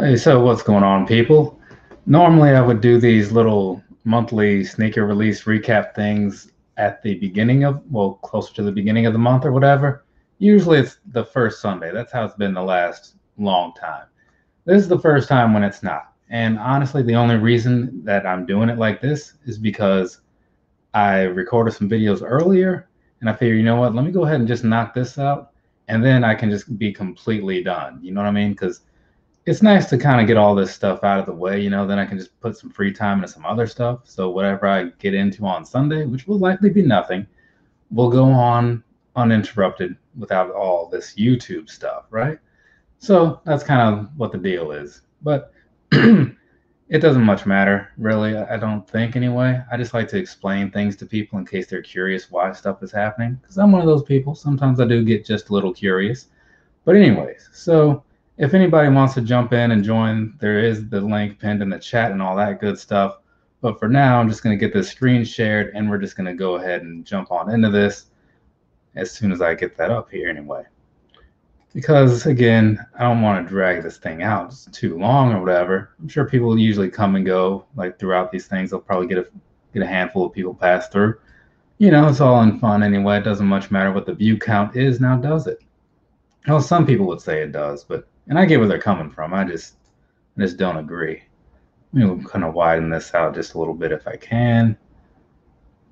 Hey, so what's going on, people? Normally, I would do these little monthly sneaker release recap things at the beginning of, well, closer to the beginning of the month or whatever. Usually, it's the first Sunday. That's how it's been the last long time. This is the first time when it's not. And honestly, the only reason that I'm doing it like this is because I recorded some videos earlier and I figured, you know what, let me go ahead and just knock this out and then I can just be completely done. You know what I mean? Because it's nice to kind of get all this stuff out of the way, you know, then I can just put some free time into some other stuff. So whatever I get into on Sunday, which will likely be nothing, will go on uninterrupted without all this YouTube stuff, right? So that's kind of what the deal is. But it doesn't much matter, really. I don't think anyway. I just like to explain things to people in case they're curious why stuff is happening. Because I'm one of those people. Sometimes I do get just a little curious. But, anyways, so if anybody wants to jump in and join, there is the link pinned in the chat and all that good stuff. But for now, I'm just going to get this screen shared and we're just going to go ahead and jump on into this as soon as I get that up here anyway. Because again, I don't want to drag this thing out it's too long or whatever. I'm sure people usually come and go like throughout these things. They'll probably get a get a handful of people pass through. You know, it's all in fun anyway. It doesn't much matter what the view count is now, does it? Well, some people would say it does, but and I get where they're coming from. I just I just don't agree. I'm me kind of widen this out just a little bit if I can.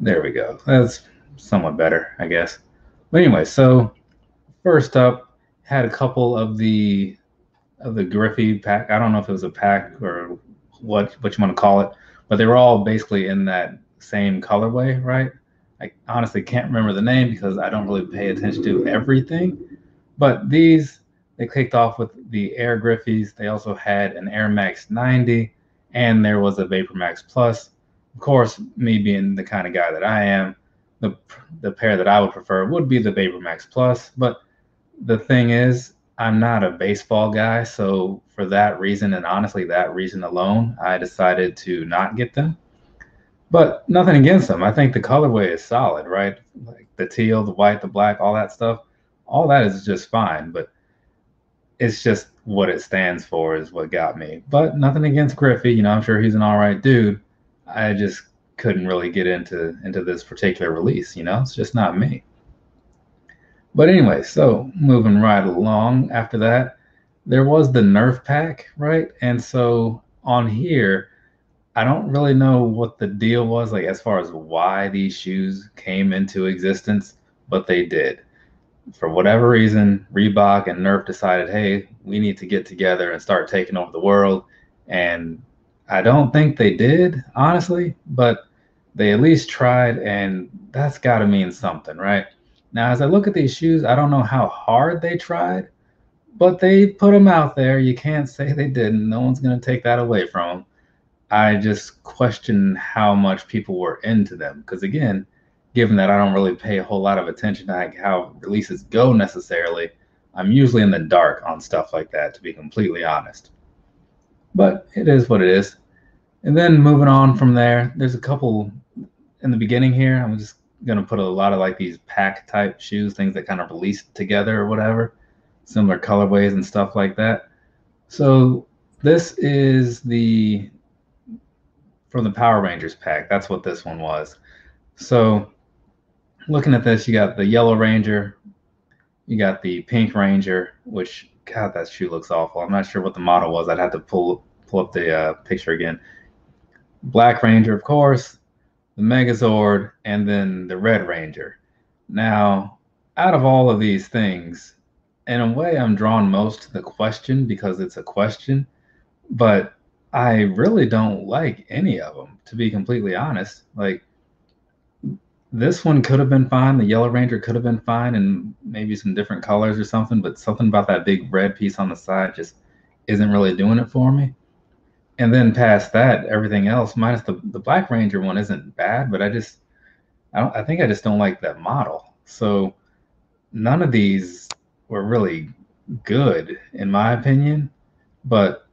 There we go. That's somewhat better, I guess. But anyway, so first up, had a couple of the of the Griffey pack. I don't know if it was a pack or what what you want to call it, but they were all basically in that same colorway, right? I honestly can't remember the name because I don't really pay attention to everything. But these they kicked off with the Air Griffeys. They also had an Air Max 90, and there was a Vapor Max Plus. Of course, me being the kind of guy that I am, the the pair that I would prefer would be the Vapor Max Plus. But the thing is, I'm not a baseball guy, so for that reason, and honestly that reason alone, I decided to not get them. But nothing against them. I think the colorway is solid, right? Like the teal, the white, the black, all that stuff. All that is just fine. But it's just what it stands for is what got me. But nothing against Griffey, you know, I'm sure he's an all right dude. I just couldn't really get into into this particular release, you know, it's just not me. But anyway, so moving right along after that, there was the Nerf pack, right? And so on here, I don't really know what the deal was, like as far as why these shoes came into existence, but they did for whatever reason, Reebok and Nerf decided, hey, we need to get together and start taking over the world. And I don't think they did, honestly, but they at least tried, and that's got to mean something, right? Now, as I look at these shoes, I don't know how hard they tried, but they put them out there. You can't say they didn't. No one's going to take that away from them. I just question how much people were into them because, again, given that I don't really pay a whole lot of attention to like how releases go necessarily, I'm usually in the dark on stuff like that, to be completely honest. But it is what it is. And then moving on from there, there's a couple in the beginning here. I'm just gonna put a lot of like these pack type shoes, things that kind of release together or whatever, similar colorways and stuff like that. So this is the from the Power Rangers pack. That's what this one was. So looking at this, you got the yellow ranger, you got the pink ranger, which God, that shoe looks awful. I'm not sure what the model was. I'd have to pull pull up the uh, picture again. Black Ranger, of course, the Megazord, and then the Red Ranger. Now, out of all of these things, in a way, I'm drawn most to the question because it's a question, but I really don't like any of them, to be completely honest. Like, this one could have been fine. The Yellow Ranger could have been fine, and maybe some different colors or something. But something about that big red piece on the side just isn't really doing it for me. And then past that, everything else, minus the the Black Ranger one, isn't bad. But I just, I don't. I think I just don't like that model. So none of these were really good, in my opinion. But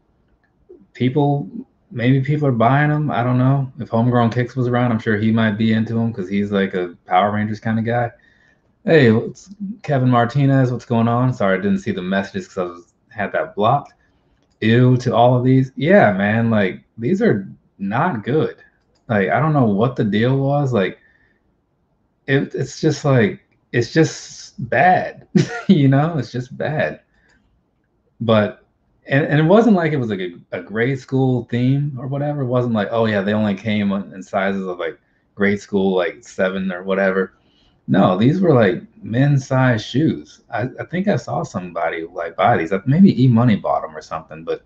people maybe people are buying them. I don't know. If Homegrown Kicks was around, I'm sure he might be into them because he's like a Power Rangers kind of guy. Hey, it's Kevin Martinez. What's going on? Sorry, I didn't see the messages because I was had that blocked. ew to all of these. Yeah, man, like these are not good. Like I don't know what the deal was. Like it, it's just like it's just bad. you know, it's just bad. But and, and it wasn't like it was like a, a grade school theme or whatever. It wasn't like, oh yeah, they only came in sizes of like grade school, like seven or whatever. No, these were like men's size shoes. I, I think I saw somebody like buy these. Maybe E Money bought them or something. But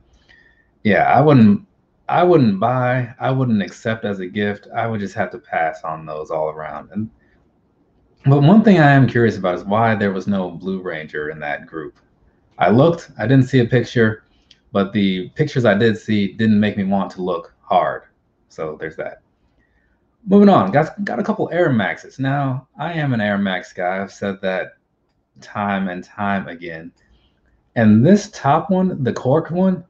yeah, I wouldn't. I wouldn't buy. I wouldn't accept as a gift. I would just have to pass on those all around. And but one thing I am curious about is why there was no Blue Ranger in that group. I looked. I didn't see a picture, but the pictures I did see didn't make me want to look hard. So there's that. Moving on, got got a couple Air Maxes. Now, I am an Air Max guy. I've said that time and time again. And this top one, the cork one,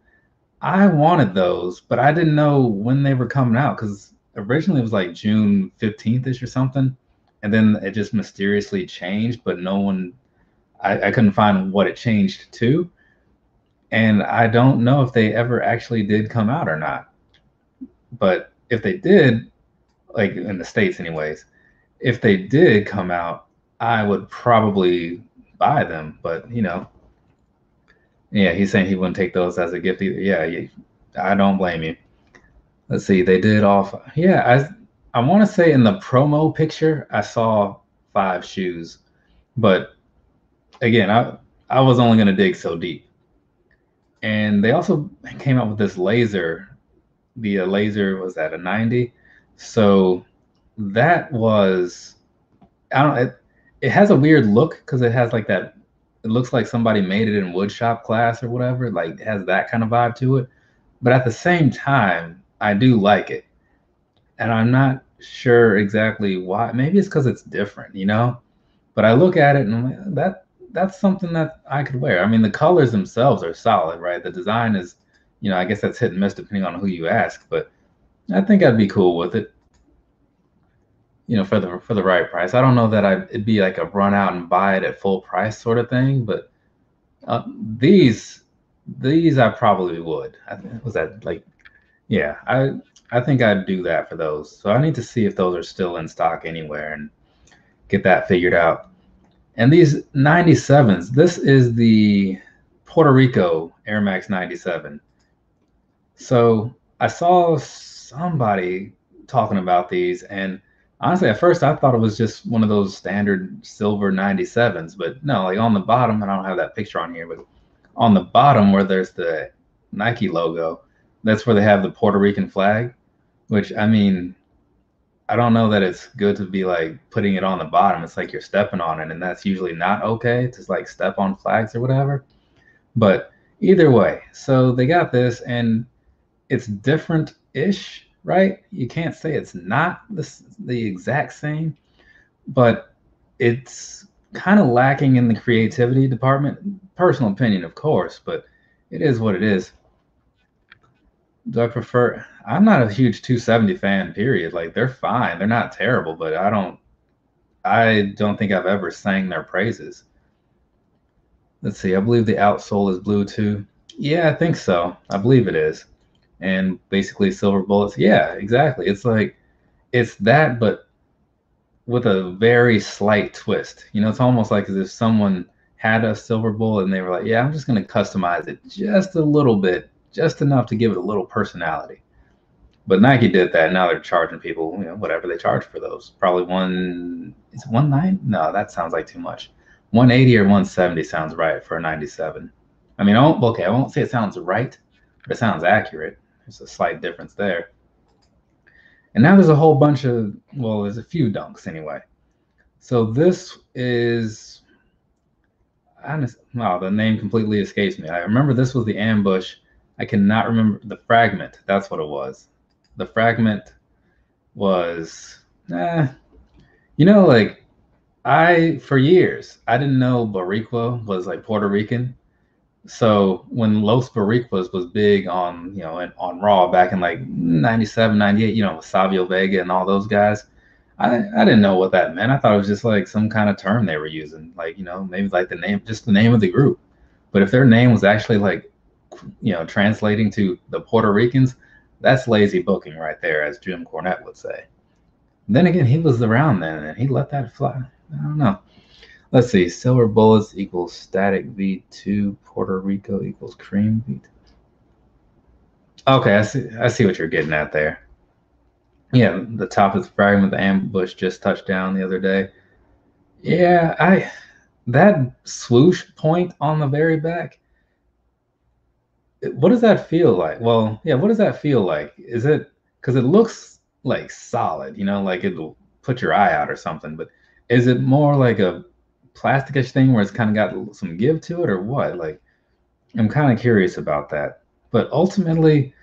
I wanted those, but I didn't know when they were coming out because originally it was like June 15th ish or something. And then it just mysteriously changed, but no one, I, I couldn't find what it changed to. And I don't know if they ever actually did come out or not. But if they did, like in the states anyways if they did come out i would probably buy them. But you know yeah he's saying he wouldn't take those as a gift either. Yeah, i don't blame you. Let's see they did off yeah i i want to say in the promo picture i saw five shoes. But again i i was only going to dig so deep and they also came out with this laser the uh, laser was at a 90 so that was I don't it, it has a weird look because it has like that it looks like somebody made it in woodshop class or whatever, like it has that kind of vibe to it. But at the same time, I do like it. And I'm not sure exactly why. Maybe it's because it's different, you know? But I look at it and I'm like, that that's something that I could wear. I mean, the colors themselves are solid, right? The design is, you know, I guess that's hit and miss depending on who you ask, but I think I'd be cool with it. You know, for the for the right price. I don't know that I it'd be like a run out and buy it at full price sort of thing, but uh, these these I probably would. I, think was that like, yeah, I I think I'd do that for those. So I need to see if those are still in stock anywhere and get that figured out. And these 97s, this is the Puerto Rico Air Max 97. So I saw somebody talking about these and honestly at first i thought it was just one of those standard silver 97s but no like on the bottom and i don't have that picture on here but on the bottom where there's the nike logo that's where they have the puerto rican flag which i mean i don't know that it's good to be like putting it on the bottom it's like you're stepping on it and that's usually not okay to like step on flags or whatever but either way so they got this and it's different ish, right? You can't say it's not the, the exact same, but it's kind of lacking in the creativity department. Personal opinion, of course, but it is what it is. Do I prefer? I'm not a huge 270 fan. Period. Like they're fine. They're not terrible, but I don't. I don't think I've ever sang their praises. Let's see. I believe the outsole is blue too. Yeah, I think so. I believe it is and basically silver bullets. Yeah, exactly. It's like it's that, but with a very slight twist. You know, it's almost like as if someone had a silver bullet and they were like, "Yeah, I'm just going to customize it just a little bit, just enough to give it a little personality." But Nike did that. Now they're charging people, you know, whatever they charge for those. Probably one. Is one nine? No, that sounds like too much. 180 or 170 sounds right for a 97. I mean, I won't, okay, I won't say it sounds right, but it sounds accurate. There's a slight difference there. And now there's a whole bunch of, well, there's a few dunks anyway. So this is, I honest, wow, the name completely escapes me. I remember this was the ambush. I cannot remember the fragment. That's what it was. The fragment was, eh, you know, like I, for years, I didn't know Boricua was like Puerto Rican so when Los Boricuas was big on, you know, on Raw back in like 97, 98, you know, with Savio Vega and all those guys, I, I didn't know what that meant. I thought it was just like some kind of term they were using, like, you know, maybe like the name, just the name of the group. But if their name was actually like you know, translating to the Puerto Ricans, that's lazy booking right there, as Jim Cornette would say. Then again, he was around then and he let that fly. I don't know. Let's see. Silver bullets equals static V2. Puerto Rico equals cream V2. Okay, I see. I see what you're getting at there. Yeah, the top of the fragment. The ambush just touched down the other day. Yeah, I that swoosh point on the very back. What does that feel like? Well, yeah, what does that feel like? Is it because it looks like solid, you know, like it'll put your eye out or something, but is it more like a plasticish thing where it's kind of got some give to it or what? Like, I'm kind of curious about that. But ultimately,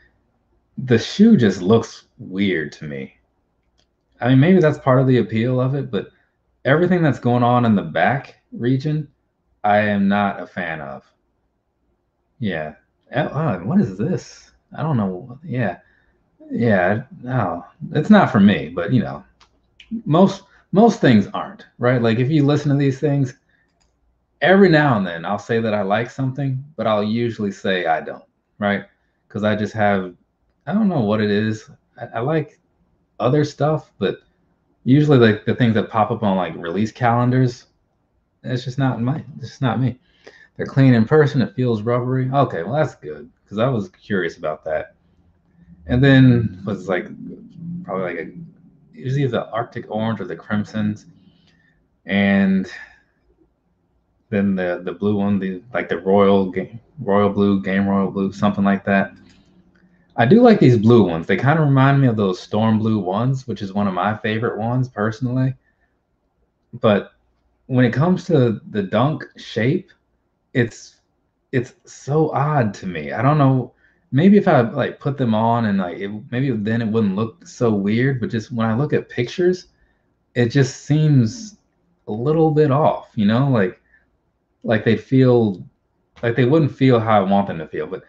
the shoe just looks weird to me. I mean, maybe that's part of the appeal of it, but everything that's going on in the back region, I am not a fan of. Yeah. Oh, uh, what is this? I don't know. Yeah. Yeah. No, it's not for me, but you know, most most things aren't, right? Like if you listen to these things, every now and then I'll say that I like something, but I'll usually say I don't, right? Because I just have, I don't know what it is. I, I, like other stuff, but usually like the things that pop up on like release calendars, it's just not my, it's just not me. They're clean in person. It feels rubbery. Okay, well that's good because I was curious about that. And then was like probably like a usually the Arctic orange or the crimsons, and then the the blue one, the like the royal game, royal blue, game royal blue, something like that. I do like these blue ones. They kind of remind me of those storm blue ones, which is one of my favorite ones personally. But when it comes to the dunk shape, it's it's so odd to me. I don't know maybe if I like put them on and like it, maybe then it wouldn't look so weird. But just when I look at pictures, it just seems a little bit off. You know, like like they feel like they wouldn't feel how I want them to feel. But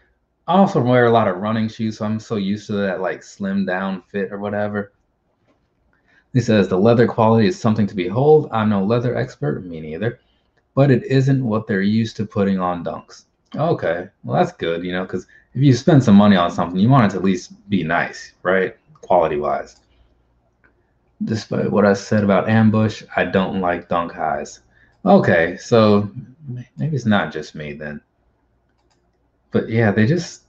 I also wear a lot of running shoes, so I'm so used to that like slim down fit or whatever. He says the leather quality is something to behold. I'm no leather expert, me neither, but it isn't what they're used to putting on dunks. Okay, well that's good, you know, because if you spend some money on something, you want it to at least be nice, right? Quality wise. Despite what I said about ambush, I don't like dunk highs. Okay, so maybe it's not just me then. But yeah, they just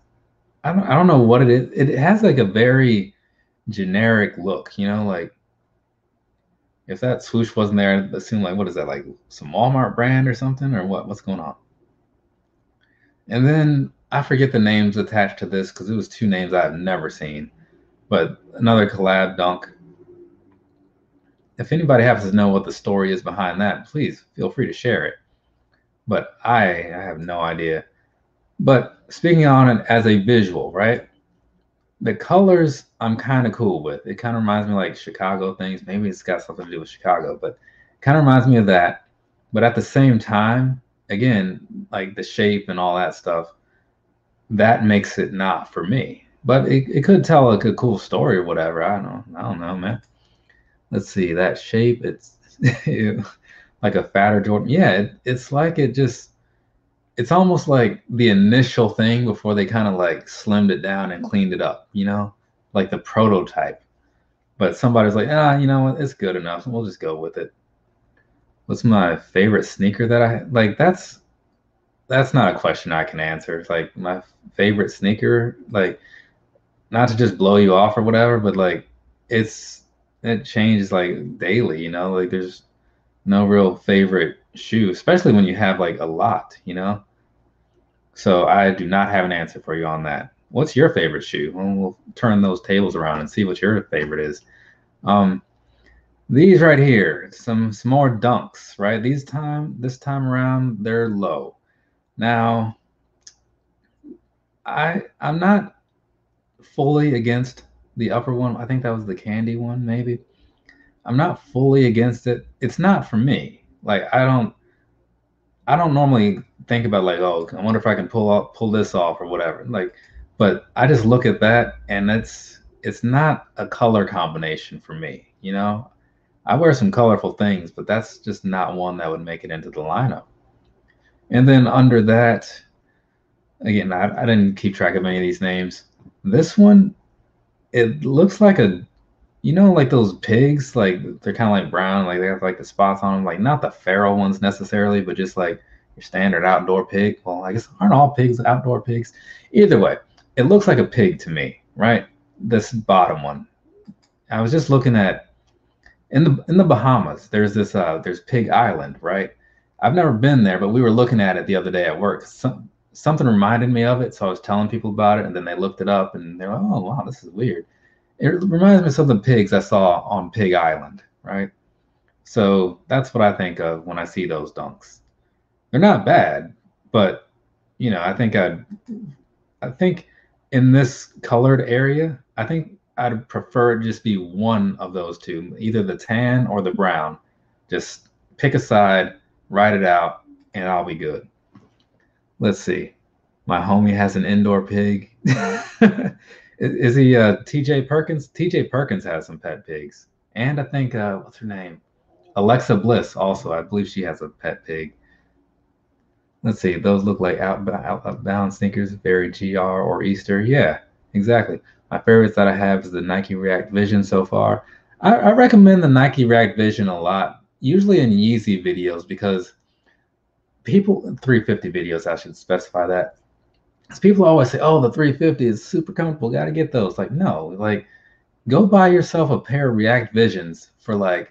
I don't I don't know what it is. It has like a very generic look, you know, like if that swoosh wasn't there, it seemed like what is that like some Walmart brand or something or what? What's going on? And then I forget the names attached to this because it was two names I've never seen. But another collab dunk. If anybody happens to know what the story is behind that, please feel free to share it. But I, I have no idea. But speaking on it as a visual, right? The colors I'm kind of cool with. It kind of reminds me like Chicago things. Maybe it's got something to do with Chicago, but kind of reminds me of that. But at the same time, again, like the shape and all that stuff, that makes it not for me. But it, it could tell like a cool story or whatever. I don't. I don't know, man. Let's see that shape. It's like a fatter Jordan. Yeah, it, it's like it just. It's almost like the initial thing before they kind of like slimmed it down and cleaned it up. You know, like the prototype. But somebody's like, ah, you know what? It's good enough. We'll just go with it. What's my favorite sneaker that I like? That's that's not a question I can answer. It's like my favorite sneaker, like not to just blow you off or whatever, but like it's it changes like daily, you know, like there's no real favorite shoe, especially when you have like a lot, you know. So I do not have an answer for you on that. What's your favorite shoe? Well, we'll turn those tables around and see what your favorite is. Um, these right here, some some more dunks, right? These time this time around they're low. Now, I I'm not fully against the upper one. I think that was the candy one, maybe. I'm not fully against it. It's not for me. Like I don't I don't normally think about like, oh, I wonder if I can pull off pull this off or whatever. Like, but I just look at that and it's it's not a color combination for me, you know? I wear some colorful things, but that's just not one that would make it into the lineup. And then under that, again, I, I didn't keep track of any of these names. This one, it looks like a, you know, like those pigs, like they're kind of like brown, like they have like the spots on them, like not the feral ones necessarily, but just like your standard outdoor pig. Well, I guess aren't all pigs outdoor pigs? Either way, it looks like a pig to me, right? This bottom one. I was just looking at in the in the Bahamas. There's this uh there's Pig Island, right? I've never been there, but we were looking at it the other day at work. Some, something reminded me of it, so I was telling people about it, and then they looked it up, and they're like, "Oh wow, this is weird." It reminds me of some of the pigs I saw on Pig Island, right? So that's what I think of when I see those dunks. They're not bad, but you know, I think I'd, I think in this colored area, I think I'd prefer it just be one of those two, either the tan or the brown. Just pick a side, write it out, and I'll be good. Let's see. My homie has an indoor pig. is, he uh, TJ Perkins? TJ Perkins has some pet pigs. And I think, uh, what's her name? Alexa Bliss also. I believe she has a pet pig. Let's see. Those look like outbound, outbound sneakers, very GR or Easter. Yeah, exactly. My favorites that I have is the Nike React Vision so far. I, I recommend the Nike React Vision a lot, usually in Yeezy videos because people 350 videos i should specify that because people always say oh the 350 is super comfortable got to get those. Like no like go buy yourself a pair of react visions for like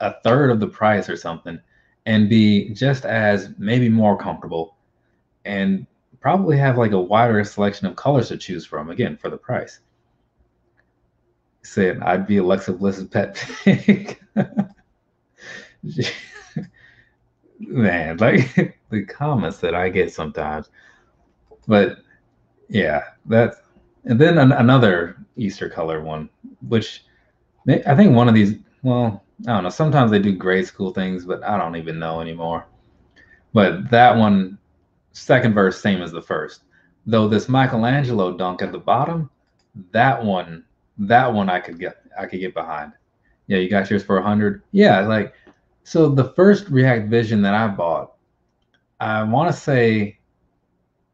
a third of the price or something and be just as maybe more comfortable and probably have like a wider selection of colors to choose from again for the price. Saying i'd be alexa bliss's pet pig. Man, like the comments that I get sometimes. But yeah, that and then an, another Easter color one, which I think one of these. Well, I don't know. Sometimes they do grade school things, but I don't even know anymore. But that one, second verse, same as the first. Though this Michelangelo dunk at the bottom, that one, that one I could get, I could get behind. Yeah, you got yours for a hundred. Yeah, like so the first React Vision that I bought, I want to say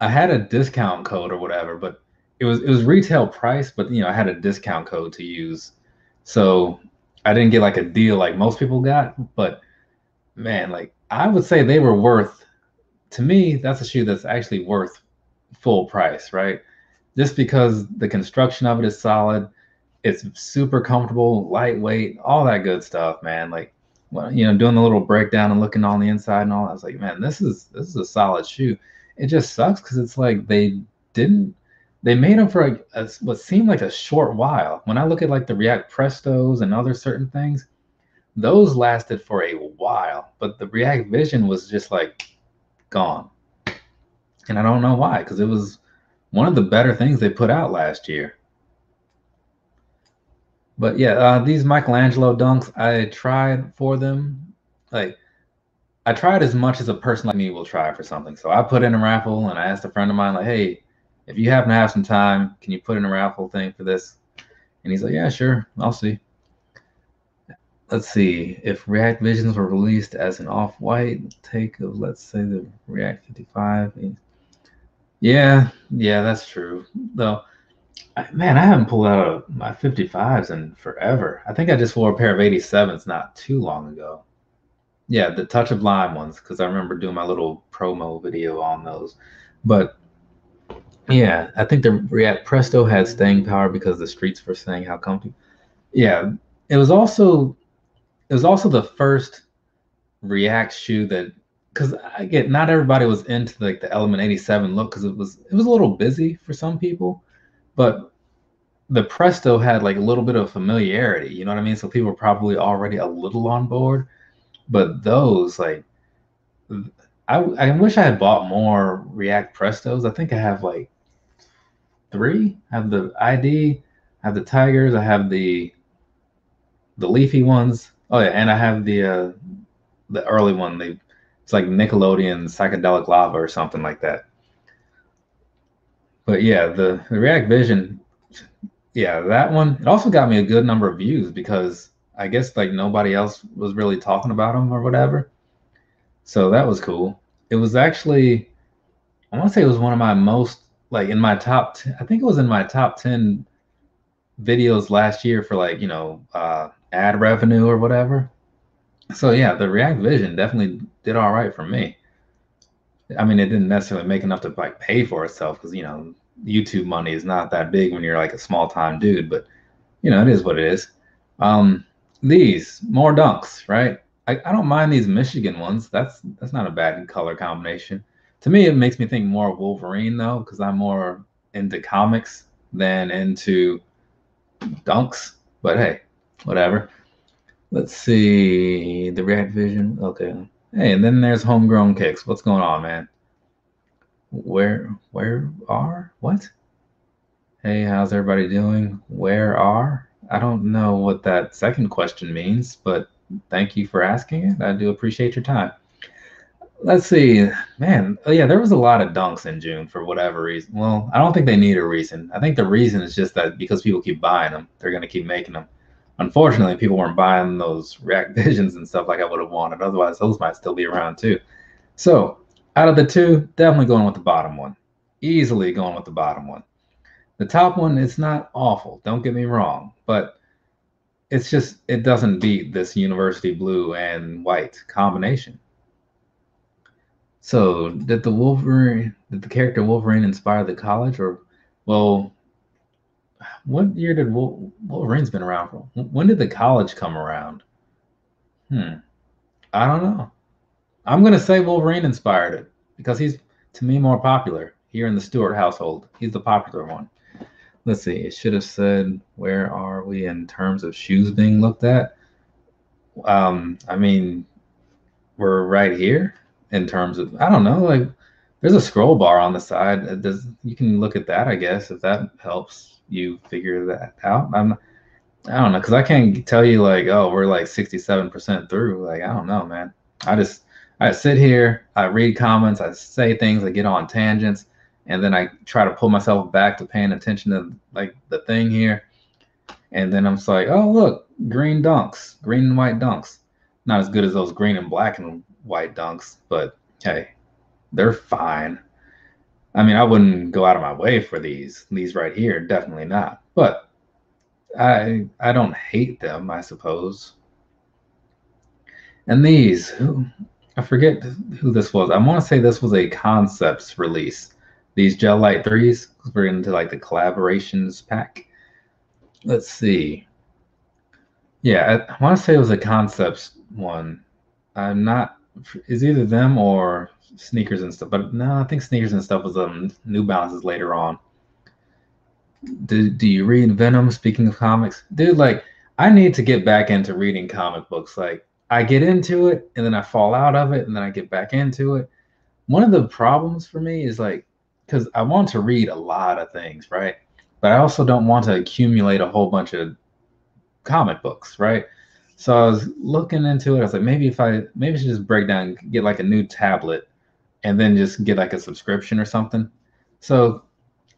I had a discount code or whatever, but it was it was retail price, but you know I had a discount code to use, so I didn't get like a deal like most people got. But man, like I would say they were worth. To me, that's a shoe that's actually worth full price, right? Just because the construction of it is solid, it's super comfortable, lightweight, all that good stuff, man. Like well, you know, doing the little breakdown and looking on the inside and all, I was like, man, this is this is a solid shoe. It just sucks because it's like they didn't they made them for a, a, what seemed like a short while. When I look at like the React Prestos and other certain things, those lasted for a while, but the React Vision was just like gone. And I don't know why, because it was one of the better things they put out last year. But yeah, uh, these Michelangelo dunks, I tried for them. Like, I tried as much as a person like me will try for something. So I put in a raffle and I asked a friend of mine, like, hey, if you happen to have some time, can you put in a raffle thing for this? And he's like, yeah, sure, I'll see. Let's see if React Visions were released as an off-white take of, let's say, the React 55. Yeah, yeah, that's true. Though man, I haven't pulled out my 55s in forever. I think I just wore a pair of 87s not too long ago. Yeah, the Touch of Lime ones, because I remember doing my little promo video on those. But yeah, I think the React Presto had staying power because the streets were saying how comfy. Yeah, it was also it was also the first React shoe that because I get not everybody was into like the Element 87 look because it was it was a little busy for some people but the Presto had like a little bit of familiarity, you know what I mean? So people were probably already a little on board. But those, like, I, I wish I had bought more React Prestos. I think I have like three. I have the ID, I have the Tigers, I have the the leafy ones. Oh yeah, and I have the uh the early one. They it's like Nickelodeon psychedelic lava or something like that but yeah, the, the React Vision, yeah, that one. It also got me a good number of views because I guess like nobody else was really talking about them or whatever. So that was cool. It was actually I want to say it was one of my most like in my top. 10, I think it was in my top ten videos last year for like you know uh, ad revenue or whatever. So yeah, the React Vision definitely did all right for me. I mean, it didn't necessarily make enough to like pay for itself because you know YouTube money is not that big when you're like a small time dude, but you know it is what it is. Um, these more dunks, right? I, I don't mind these Michigan ones. That's that's not a bad color combination. To me, it makes me think more of Wolverine though, because I'm more into comics than into dunks. But hey, whatever. Let's see the React Vision. Okay. Hey, and then there's homegrown kicks. What's going on, man? Where where are what? Hey, how's everybody doing? Where are? I don't know what that second question means, but thank you for asking it. I do appreciate your time. Let's see, man. Oh yeah, there was a lot of dunks in June for whatever reason. Well, I don't think they need a reason. I think the reason is just that because people keep buying them, they're gonna keep making them. Unfortunately, people weren't buying those React Visions and stuff like I would have wanted. Otherwise, those might still be around too. So, out of the two, definitely going with the bottom one. Easily going with the bottom one. The top one is not awful. Don't get me wrong, but it's just it doesn't beat this university blue and white combination. So did the Wolverine did the character Wolverine inspire the college or well what year did Wolverine's been around for? When did the college come around? Hmm. I don't know. I'm gonna say Wolverine inspired it because he's to me more popular here in the Stewart household. He's the popular one let's see, it should have said, where are we in terms of shoes being looked at? Um, I mean, we're right here in terms of, I don't know, like there's a scroll bar on the side. Does you can look at that, I guess, if that helps you figure that out. I'm, I don't know, because I can't tell you like, oh, we're like 67% through. Like, I don't know, man. I just, I sit here, I read comments, I say things, I get on tangents and then I try to pull myself back to paying attention to like the thing here, and then I'm just like, oh look, green dunks, green and white dunks, not as good as those green and black and white dunks, but hey, they're fine. I mean, I wouldn't go out of my way for these. These right here, definitely not. But I I don't hate them, I suppose. And these, who I forget who this was. I want to say this was a concepts release these Gel-Lyte threes we're into like the collaborations pack. Let's see. Yeah, I, I want to say it was a concepts one. I'm not. Is either them or sneakers and stuff. But no, I think sneakers and stuff was um New Balances later on. Do Do you read Venom? Speaking of comics, dude, like I need to get back into reading comic books. Like I get into it and then I fall out of it and then I get back into it. One of the problems for me is like because I want to read a lot of things, right? But I also don't want to accumulate a whole bunch of comic books, right? So I was looking into it. I was like, maybe if I maybe I should just break down, get like a new tablet, and then just get like a subscription or something. So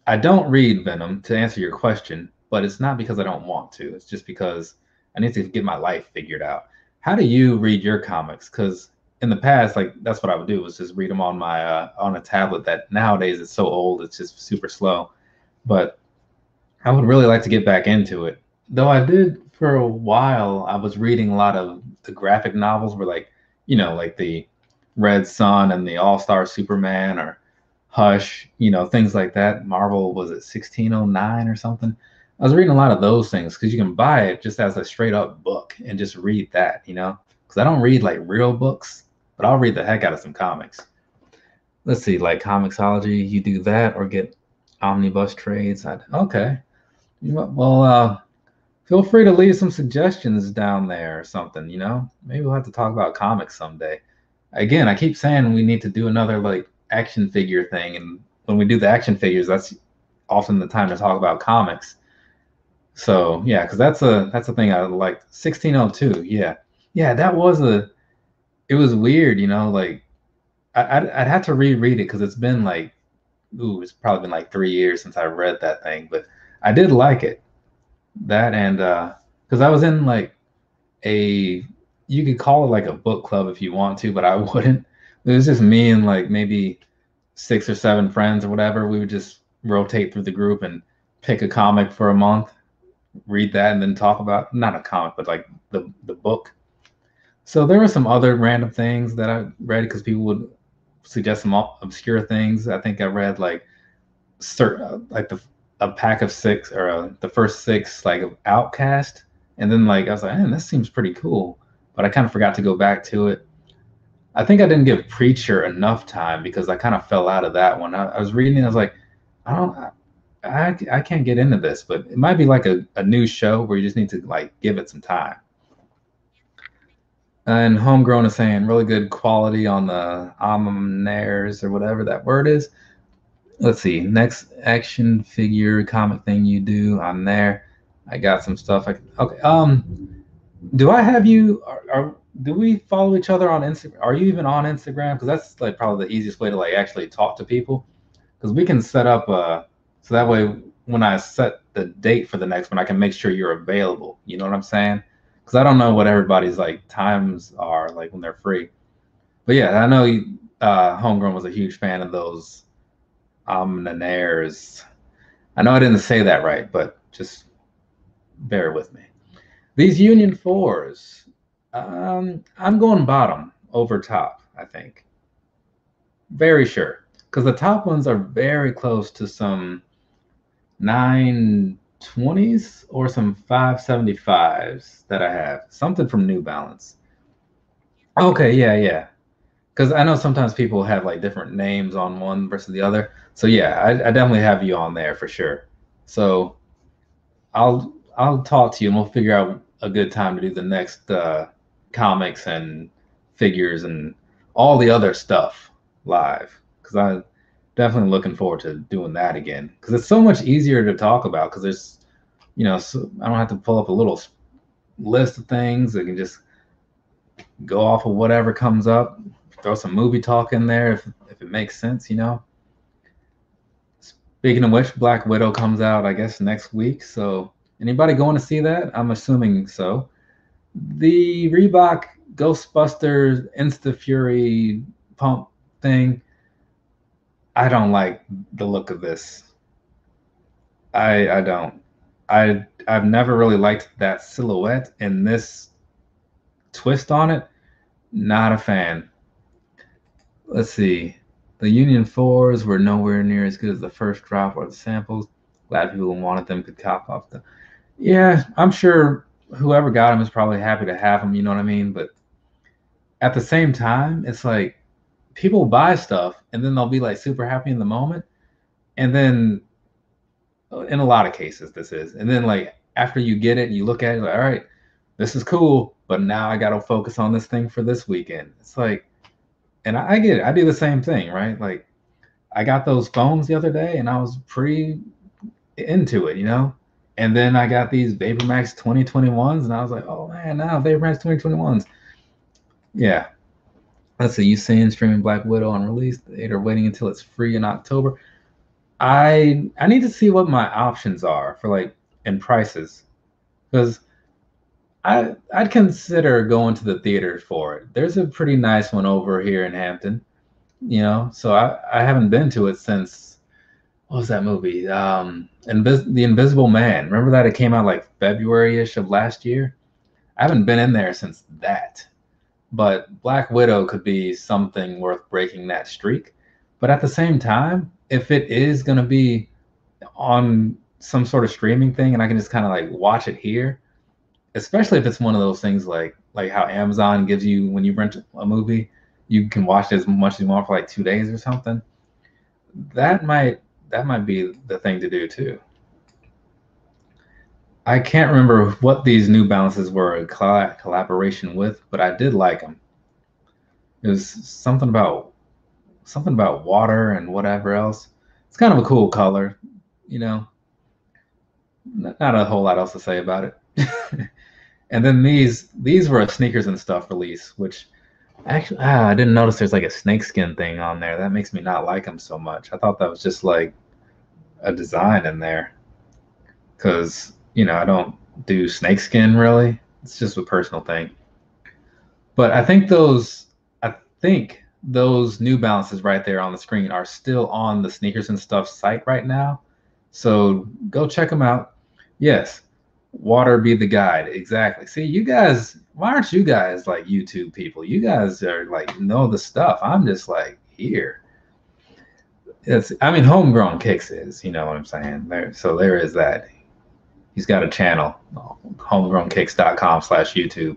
I don't read Venom to answer your question, but it's not because I don't want to. It's just because I need to get my life figured out. How do you read your comics? Because in the past, like that's what I would do was just read them on my uh, on a tablet that nowadays is so old it's just super slow. But I would really like to get back into it. Though I did for a while, I was reading a lot of the graphic novels where like, you know, like the Red Sun and the All Star Superman or Hush, you know, things like that. Marvel was it 1609 or something? I was reading a lot of those things because you can buy it just as a straight up book and just read that, you know? Because I don't read like real books but I'll read the heck out of some comics. Let's see, like Comixology, you do that or get omnibus trades. I'd, okay. Well, uh, feel free to leave some suggestions down there or something, you know? Maybe we'll have to talk about comics someday. Again, I keep saying we need to do another like action figure thing. And when we do the action figures, that's often the time to talk about comics. So yeah, because that's a that's a thing I like. 1602, yeah, yeah, that was a it was weird, you know, like I, would I'd have to reread it because it's been like, ooh, it's probably been like three years since I read that thing, but I did like it. That and uh, because I was in like a, you could call it like a book club if you want to, but I wouldn't. It was just me and like maybe six or seven friends or whatever, we would just rotate through the group and pick a comic for a month, read that, and then talk about not a comic, but like the the book. So there were some other random things that I read because people would suggest some obscure things. I think I read like certain like the a pack of six or uh, the first six like Outcast, and then like I was like, man, this seems pretty cool, but I kind of forgot to go back to it. I think I didn't give Preacher enough time because I kind of fell out of that one. I, I was reading, I was like, I don't, I, I can't get into this, but it might be like a, a new show where you just need to like give it some time. And Homegrown is saying really good quality on the Omnares or whatever that word is. Let's see, next action figure comic thing you do. I'm there. I got some stuff. I, okay. Um, do I have you? Are, are do we follow each other on Instagram? Are you even on Instagram? Because that's like probably the easiest way to like actually talk to people. Because we can set up uh so that way when I set the date for the next one, I can make sure you're available. You know what I'm saying? Because I don't know what everybody's like times are like when they're free. But yeah, I know uh, Homegrown was a huge fan of those Omninaires. I know I didn't say that right, but just bear with me. These Union fours, um, I'm going bottom over top, I think. Very sure. Because the top ones are very close to some 920s or some 575s that I have. Something from New Balance. Okay, yeah, yeah. Because I know sometimes people have like different names on one versus the other. So yeah, I, I definitely have you on there for sure. So I'll I'll talk to you and we'll figure out a good time to do the next uh, comics and figures and all the other stuff live because I'm definitely looking forward to doing that again because it's so much easier to talk about because there's you know so I don't have to pull up a little list of things. I can just go off of whatever comes up, throw some movie talk in there if if it makes sense, you know. Speaking of which, Black Widow comes out I guess next week. So anybody going to see that? I'm assuming so the Reebok Ghostbusters Insta Fury pump thing, I don't like the look of this. I I don't. I I've never really liked that silhouette and this twist on it. Not a fan. Let's see. The Union fours were nowhere near as good as the first drop or the samples. Glad people who wanted them could cop off them. Yeah, I'm sure whoever got them is probably happy to have them, You know what I mean? But at the same time, it's like people buy stuff and then they'll be like super happy in the moment, and then in a lot of cases this is, and then like after you get it and you look at it, like all right, this is cool, but now I got to focus on this thing for this weekend. It's like, and I, I get it. I do the same thing, right? Like I got those phones the other day and I was pretty into it, you know and then I got these VaporMax 2021s, and I was like, oh man, now VaporMax 2021s. Yeah. Let's see, you saying streaming Black Widow on release date or waiting until it's free in October. I I need to see what my options are for like and prices. Because I I'd consider going to the theater for it. There's a pretty nice one over here in Hampton. You know, so I, I haven't been to it since what was that movie? Um Invis- the Invisible Man. Remember that it came out like February-ish of last year. I haven't been in there since that. But Black Widow could be something worth breaking that streak. But at the same time, if it is going to be on some sort of streaming thing and I can just kind of like watch it here, especially if it's one of those things like like how Amazon gives you when you rent a movie, you can watch it as much as you want for like two days or something. That might that might be the thing to do too. I can't remember what these New Balances were a collaboration with, but I did like them. It was something about something about water and whatever else. It's kind of a cool color, you know. Not a whole lot else to say about it. and then these these were a sneakers and stuff release, which actually ah, I didn't notice there's like a snakeskin thing on there. That makes me not like them so much. I thought that was just like a design in there because you know I don't do snakeskin really. It's just a personal thing. But I think those I think those New Balances right there on the screen are still on the Sneakers and Stuff site right now. So go check them out. Yes, water be the guide. Exactly. See, you guys, why aren't you guys like YouTube people? You guys are like know the stuff. I'm just like here. It's I mean homegrown kicks is, you know what I'm saying? There so there is that. He's got a channel, homegrownkicks.com slash YouTube.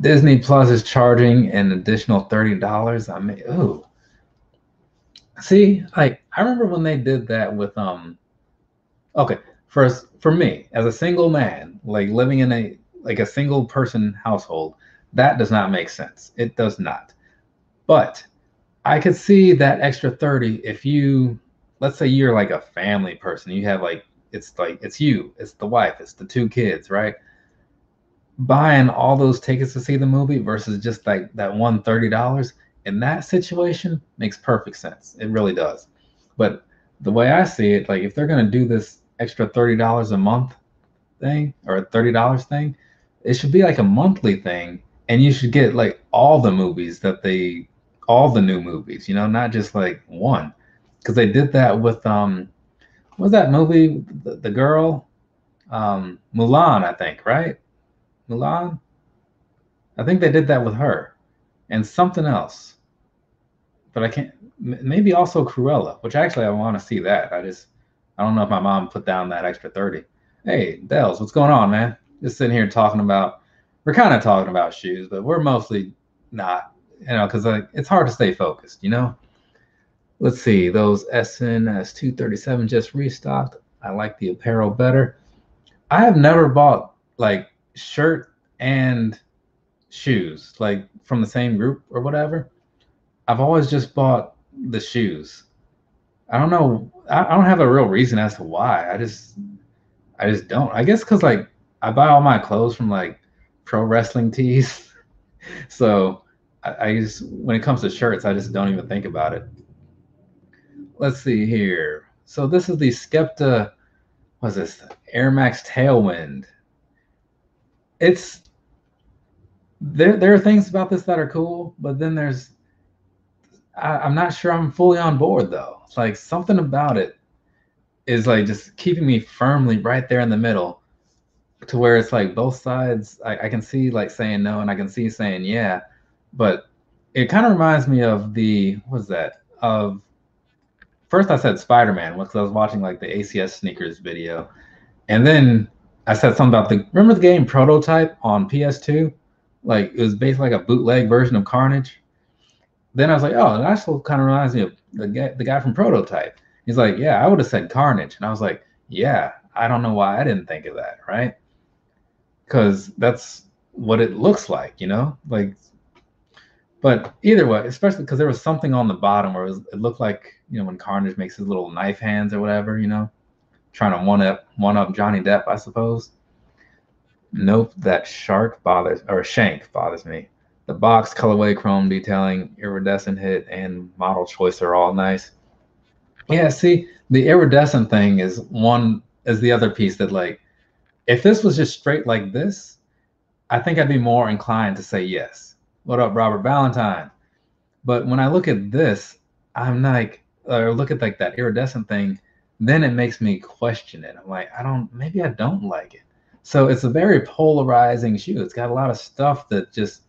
Disney Plus is charging an additional $30. I mean, ooh. See, like I remember when they did that with um okay, first for me as a single man, like living in a like a single person household, that does not make sense. It does not. But I could see that extra 30 if you let's say you're like a family person, you have like it's like it's you, it's the wife, it's the two kids, right? Buying all those tickets to see the movie versus just like that one thirty dollars in that situation makes perfect sense. It really does. But the way I see it, like if they're gonna do this extra thirty dollars a month thing or a thirty dollars thing, it should be like a monthly thing, and you should get like all the movies that they, all the new movies, you know, not just like one, because they did that with um was that movie? The, the girl, um, Mulan, I think, right? Mulan. I think they did that with her, and something else, but I can't. Maybe also Cruella, which actually I want to see that. I just I don't know if my mom put down that extra thirty. Hey, Dells, what's going on, man? Just sitting here talking about. We're kind of talking about shoes, but we're mostly not, you know, because like it's hard to stay focused, you know let's see, those SNS 237 just restocked. I like the apparel better. I have never bought like shirt and shoes like from the same group or whatever. I've always just bought the shoes. I don't know. I, don't have a real reason as to why. I just, I just don't. I guess because like I buy all my clothes from like pro wrestling tees. so I, I just when it comes to shirts, I just don't even think about it let's see here. So this is the Skepta, what's this? Air Max Tailwind. It's there. There are things about this that are cool, but then there's I, I'm not sure I'm fully on board though. It's like something about it is like just keeping me firmly right there in the middle to where it's like both sides I, I, can see like saying no and I can see saying yeah, but it kind of reminds me of the what's that of first I said Spider Man because I was watching like the ACS sneakers video, and then I said something about the remember the game Prototype on PS2, like it was basically like a bootleg version of Carnage. Then I was like, oh, that actually kind of reminds me of the guy, the guy from Prototype. He's like, yeah, I would have said Carnage, and I was like, yeah, I don't know why I didn't think of that, right? Because that's what it looks like, you know, like but either way, especially because there was something on the bottom where it, was, it, looked like you know when Carnage makes his little knife hands or whatever, you know, trying to one up one up Johnny Depp, I suppose. Nope, that shark bothers or shank bothers me. The box, colorway, chrome detailing, iridescent hit, and model choice are all nice. Yeah, see, the iridescent thing is one is the other piece that like, if this was just straight like this, I think I'd be more inclined to say yes what up, Robert Valentine? But when I look at this, I'm like, or look at like that iridescent thing, then it makes me question it. I'm like, I don't, maybe I don't like it. So it's a very polarizing shoe. It's got a lot of stuff that just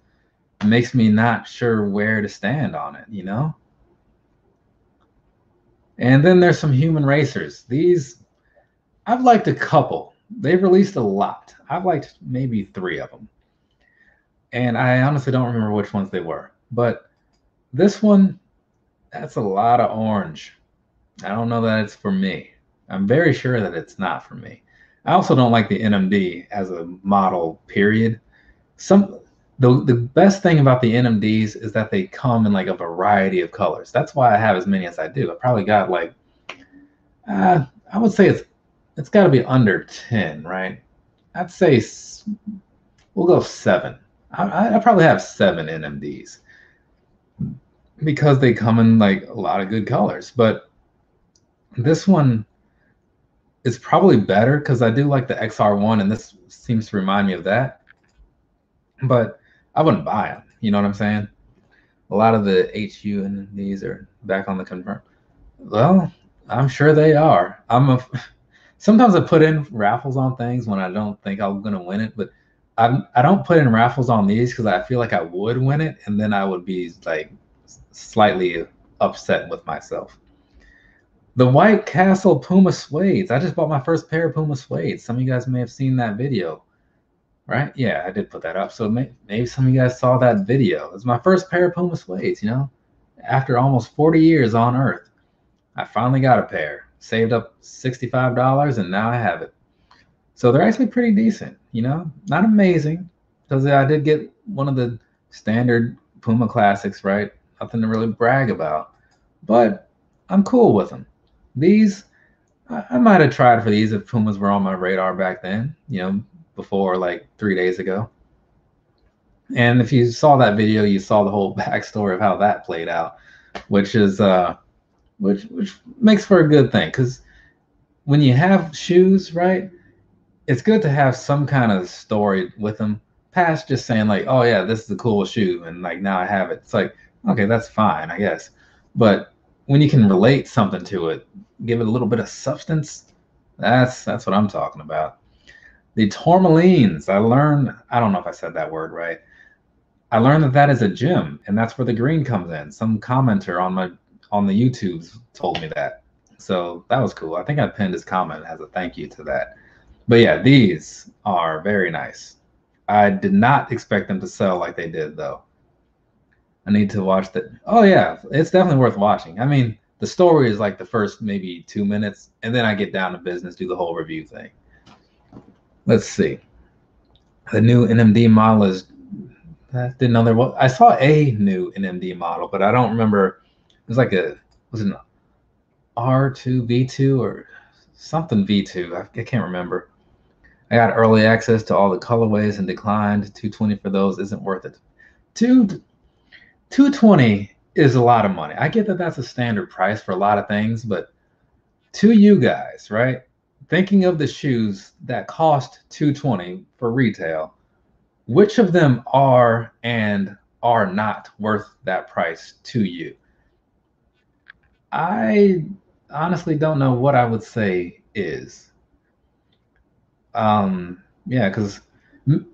makes me not sure where to stand on it, you know? And then there's some human racers. These, I've liked a couple. They've released a lot. I've liked maybe three of them and I honestly don't remember which ones they were. But this one, that's a lot of orange. I don't know that it's for me. I'm very sure that it's not for me. I also don't like the NMD as a model. Period. Some the the best thing about the NMDs is that they come in like a variety of colors. That's why I have as many as I do. I probably got like, uh, I would say it's it's got to be under ten, right? I'd say we'll go seven. I, I probably have seven NMDs because they come in like a lot of good colors. But this one is probably better because I do like the XR1, and this seems to remind me of that. But I wouldn't buy them. You know what I'm saying? a lot of the HU and these are back on the confirm. Well, I'm sure they are. I'm a. Sometimes I put in raffles on things when I don't think I'm gonna win it, but I'm I don't put in raffles on these because I feel like I would win it, and then I would be like slightly upset with myself. The White Castle Puma suedes. I just bought my first pair of Puma suedes. Some of you guys may have seen that video, right? Yeah, I did put that up. So may, maybe some of you guys saw that video. It's my first pair of Puma suedes, you know, after almost 40 years on Earth. I finally got a pair, saved up $65, and now I have it. So they're actually pretty decent, you know, not amazing because I did get one of the standard Puma classics, right? Nothing to really brag about, but I'm cool with them. These, I, I might have tried for these if Pumas were on my radar back then, you know, before like three days ago. And if you saw that video, you saw the whole backstory of how that played out, which is uh, which which makes for a good thing because when you have shoes, right, it's good to have some kind of story with them past just saying like, oh yeah, this is a cool shoe, and like now I have it. It's like okay, that's fine, I guess. But when you can relate something to it, give it a little bit of substance, that's that's what I'm talking about. The tourmalines, I learned, I don't know if I said that word right. I learned that that is a gym, and that's where the green comes in. Some commenter on my on the YouTubes told me that. So that was cool. I think I pinned his comment as a thank you to that. But yeah, these are very nice. I did not expect them to sell like they did though. I need to watch that. Oh yeah, it's definitely worth watching. I mean, the story is like the first maybe two minutes, and then I get down to business, do the whole review thing. Let's see. The new NMD model is. I didn't know there was. I saw a new NMD model, but I don't remember. It was like a was it an R2 V2 or something V2. I, I can't remember. I got early access to all the colorways and declined. 220 for those isn't worth it. Two 220 is a lot of money. I get that that's a standard price for a lot of things, but to you guys, right? Thinking of the shoes that cost 220 for retail, which of them are and are not worth that price to you? I honestly don't know what I would say is. Um, yeah, because m-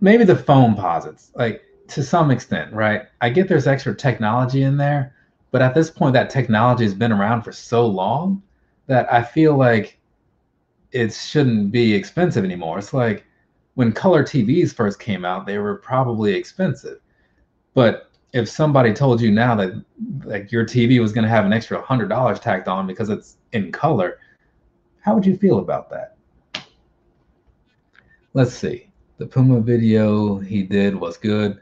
maybe the Foamposites, like to some extent, right? I get there's extra technology in there, but at this point, that technology has been around for so long that I feel like it shouldn't be expensive anymore. It's like when color TVs first came out, they were probably expensive. But if somebody told you now that like your TV was going to have an extra hundred dollars tacked on because it's in color, how would you feel about that? Let's see. The Puma video he did was good.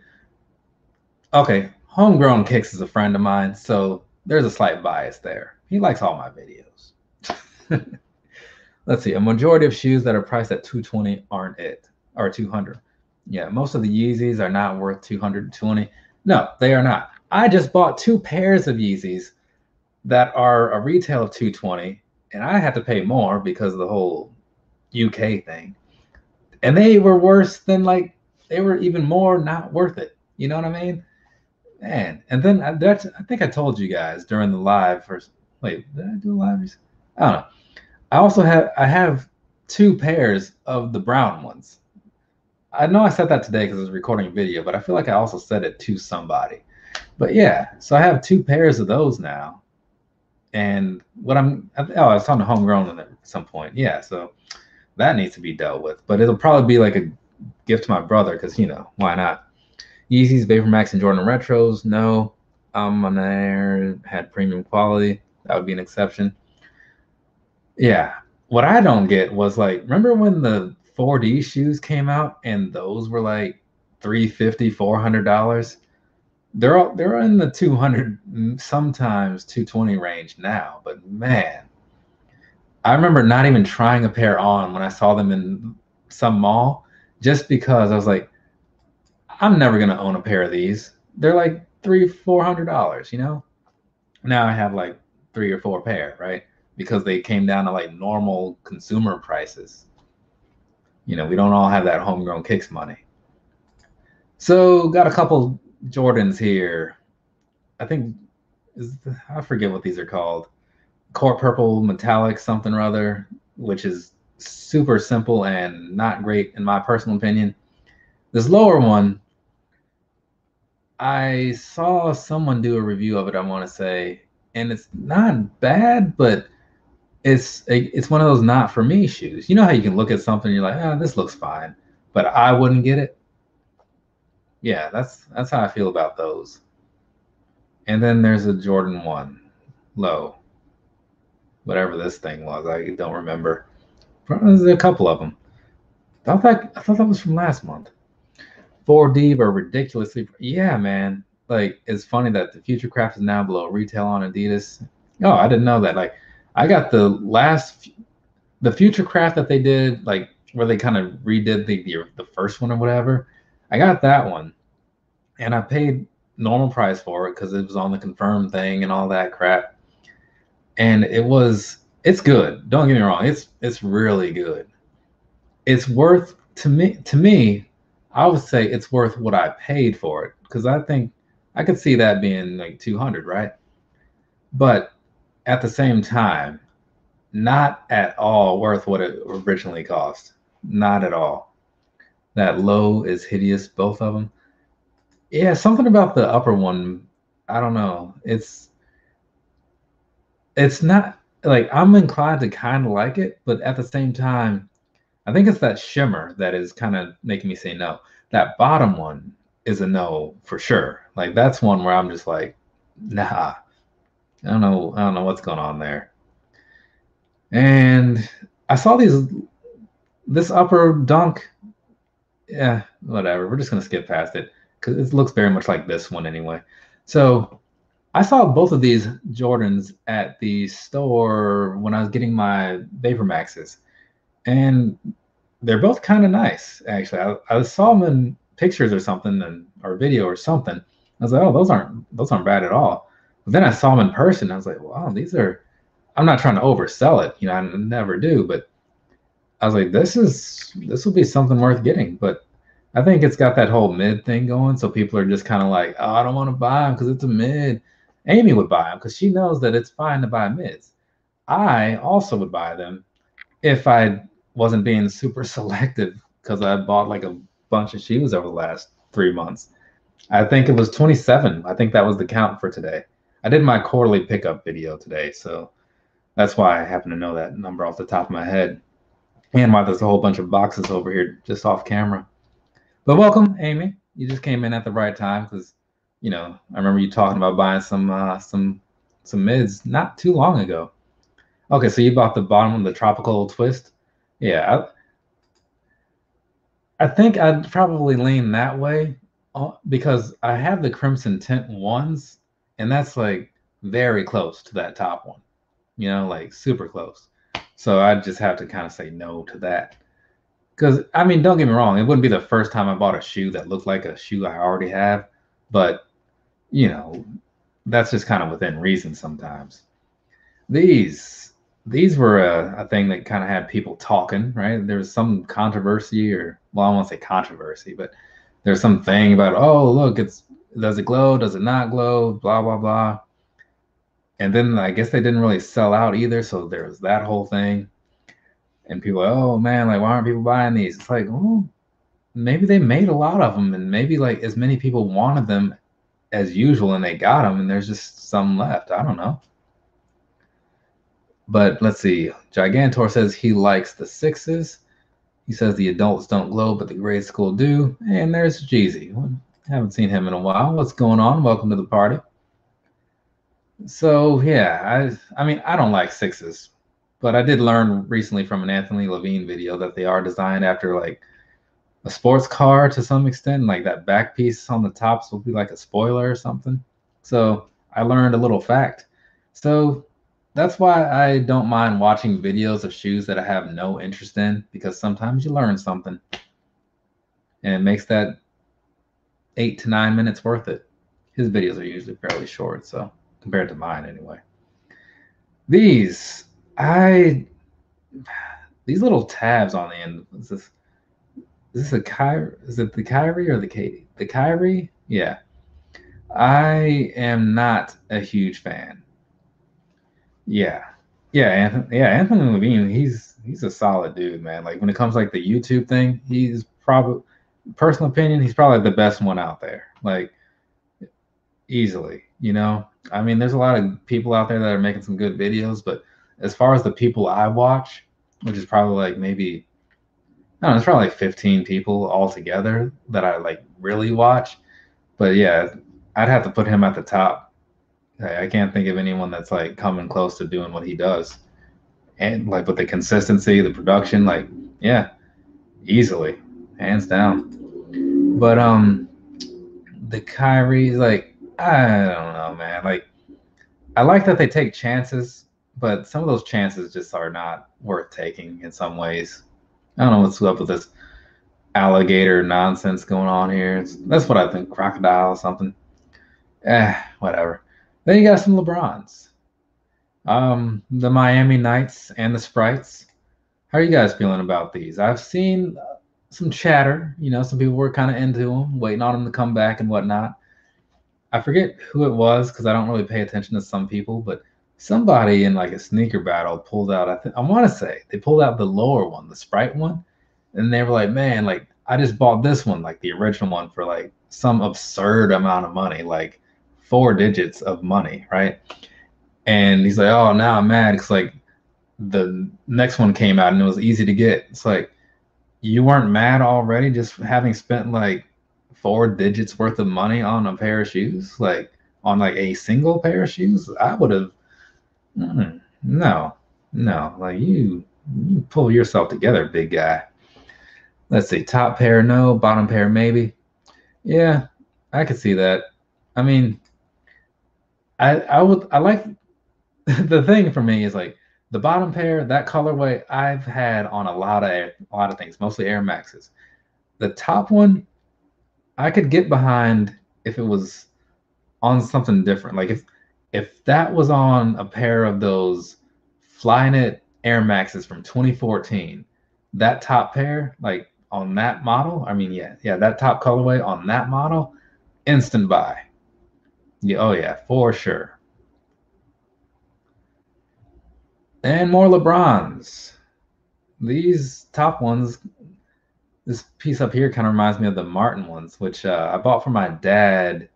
Okay, Homegrown Kicks is a friend of mine, so there's a slight bias there. He likes all my videos. Let's see. A majority of shoes that are priced at 220 aren't it, or 200. Yeah, most of the Yeezys are not worth 220. No, they are not. I just bought two pairs of Yeezys that are a retail of 220, and I had to pay more because of the whole UK thing. And they were worse than like they were even more not worth it. You know what I mean? Man. And then uh, that's I think I told you guys during the live first. Wait, did I do a live? I don't know. I also have I have two pairs of the brown ones. I know I said that today because I was recording a video, but I feel like I also said it to somebody. But yeah, so I have two pairs of those now. And what I'm oh, I was talking to homegrown at some point. Yeah, so that needs to be dealt with. But it'll probably be like a gift to my brother because you know why not? Yeezys, Max, and Jordan Retros, no. Um, on there had premium quality. That would be an exception. Yeah. What I don't get was like, remember when the 4D shoes came out and those were like 350 $400? They're all, they're in the 200 sometimes 220 range now, but man, I remember not even trying a pair on when I saw them in some mall just because I was like, I'm never gonna own a pair of these. They're like three, four hundred dollars, you know. Now I have like three or four pair, right? Because they came down to like normal consumer prices. You know, we don't all have that homegrown kicks money. So got a couple Jordans here. I think the, I forget what these are called. Court purple metallic something or other, which is super simple and not great in my personal opinion. This lower one, I saw someone do a review of it. I want to say, and it's not bad, but it's it's one of those not for me shoes. You know how you can look at something, you're like, ah, oh, this looks fine, but I wouldn't get it. Yeah, that's that's how I feel about those. And then there's a Jordan one, low, whatever this thing was. I don't remember. There's a couple of them. I thought that I thought that was from last month. 4D but ridiculously. Yeah, man. Like it's funny that the future craft is now below retail on Adidas. Oh, I didn't know that. Like I got the last the future craft that they did, like where they kind of redid the, the the first one or whatever. I got that one, and I paid normal price for it because it was on the confirmed thing and all that crap. And it was it's good. Don't get me wrong. It's it's really good. It's worth to me to me, I would say it's worth what I paid for it because I think I could see that being like 200, right? But at the same time, not at all worth what it originally cost. Not at all. That low is hideous, both of them. Yeah, something about the upper one. I don't know. It's it's not like I'm inclined to kind of like it, but at the same time, I think it's that shimmer that is kind of making me say no. That bottom one is a no for sure. Like that's one where I'm just like, nah. I don't know. I don't know what's going on there. And I saw these this upper dunk. Yeah, whatever. We're just gonna skip past it because it looks very much like this one anyway. So I saw both of these Jordans at the store when I was getting my Vapor Maxes, and they're both kind of nice actually. I, I, saw them in pictures or something, and or video or something. I was like, oh, those aren't those aren't bad at all. But then I saw them in person. I was like, wow, these are. I'm not trying to oversell it, you know, I never do, but I was like, this is this will be something worth getting. But I think it's got that whole mid thing going, so people are just kind of like, oh, I don't want to buy them because it's a mid Amy would buy them because she knows that it's fine to buy mids. I also would buy them if I wasn't being super selective because I bought like a bunch of shoes over the last three months. I think it was 27. I think that was the count for today. I did my quarterly pickup video today, so that's why I happen to know that number off the top of my head. And why there's a whole bunch of boxes over here just off camera. But welcome, Amy. You just came in at the right time because you know, I remember you talking about buying some uh, some some mids not too long ago. Okay, so you bought the bottom of the tropical twist. Yeah, I, I think I'd probably lean that way uh, because I have the crimson tint ones, and that's like very close to that top one. You know, like super close. So I just have to kind of say no to that. Because I mean, don't get me wrong, it wouldn't be the first time I bought a shoe that looked like a shoe I already have, but you know, that's just kind of within reason sometimes. These these were a, a thing that kind of had people talking, right? There was some controversy, or well, I won't say controversy, but there's some thing about oh look, it's does it glow? Does it not glow? Blah blah blah. And then I guess they didn't really sell out either, so there was that whole thing. And people, oh man, like why aren't people buying these? It's like, oh, maybe they made a lot of them, and maybe like as many people wanted them as usual and they got them and there's just some left. I don't know. But let's see. Gigantor says he likes the sixes. He says the adults don't glow, but the grade school do. And there's Jeezy. Haven't seen him in a while. What's going on? Welcome to the party. So yeah, I I mean I don't like sixes, but I did learn recently from an Anthony Levine video that they are designed after like a sports car to some extent. Like that back piece on the tops will be like a spoiler or something. So I learned a little fact. So that's why I don't mind watching videos of shoes that I have no interest in because sometimes you learn something and it makes that eight to nine minutes worth it. His videos are usually fairly short, so compared to mine anyway. These, I, these little tabs on the end, is this is this a Kyrie? Is it the Kyrie or the KD? The Kyrie? Yeah. I am not a huge fan. Yeah, yeah, Anthony. Yeah, Anthony Levine. He's he's a solid dude, man. Like when it comes like the YouTube thing, he's probably personal opinion. He's probably the best one out there. Like easily, you know. I mean, there's a lot of people out there that are making some good videos, but as far as the people I watch, which is probably like maybe know, it's probably like 15 people altogether that I like really watch. But yeah, I'd have to put him at the top. I can't think of anyone that's like coming close to doing what he does. And like with the consistency, the production, like, yeah, easily, hands down. But um the Kyrie, like, I don't know, man. Like, I like that they take chances, but some of those chances just are not worth taking in some ways. I don't know what's up with this alligator nonsense going on here. It's, that's what I think, crocodile or something eh, whatever. Then you got some LeBrons. Um, the Miami Nights and the Sprites. How are you guys feeling about these? I've seen some chatter. You know, some people were kind of into them, waiting on them to come back and whatnot. I forget who it was because I don't really pay attention to some people, but somebody in like a sneaker battle pulled out. I think I want to say they pulled out the lower one, the Sprite one, and they were like, "Man, like I just bought this one, like the original one, for like some absurd amount of money, like four digits of money, right? And he's like, oh, now I'm mad. It's like the next one came out and it was easy to get. It's like you weren't mad already just having spent like four digits worth of money on a pair of shoes, like on like a single pair of shoes. I would have, mm, no, no, like you, you pull yourself together, big guy. Let's see, top pair, no, bottom pair, maybe. Yeah, I could see that. I mean, I I would I like the thing for me is like the bottom pair that colorway I've had on a lot of a lot of things, mostly Air Maxes. The top one I could get behind if it was on something different. Like if if that was on a pair of those Flyknit Air Maxes from 2014, that top pair, like on that model, I mean, yeah, yeah, that top colorway on that model, instant buy. Yeah, oh yeah, for sure. And more LeBrons. These top ones, this piece up here kind of reminds me of the Martin ones, which uh, I bought for my dad.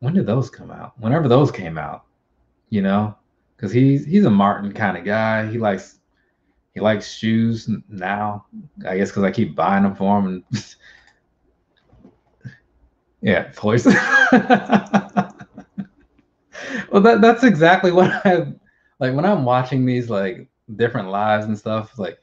When did those come out? Whenever those came out, you know, because he's he's a Martin kind of guy. He likes he likes shoes now. I guess because I keep buying them for him and Yeah, voice. well, that that's exactly what I like when I'm watching these like different lives and stuff. Like,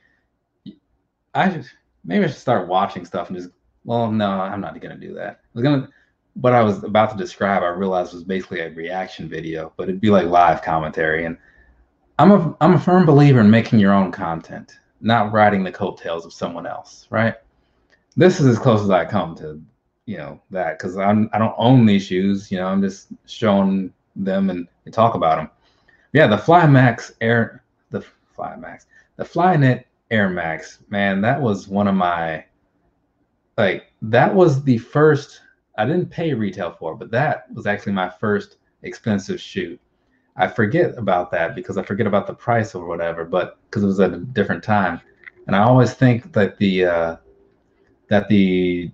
I should maybe I should start watching stuff and just. Well, no, I'm not gonna do that. I was gonna. What I was about to describe, I realized was basically a reaction video, but it'd be like live commentary. And I'm a I'm a firm believer in making your own content, not riding the coattails of someone else. Right. This is as close as I come to you know that because I'm I don't own these shoes. You know, I'm just showing them and, talk about them. Yeah, the Fly Max Air, the Fly Max, the Flyknit Air Max, man, that was one of my like that was the first I didn't pay retail for, but that was actually my first expensive shoe. I forget about that because I forget about the price or whatever, but because it was at a different time. And I always think that the uh, that the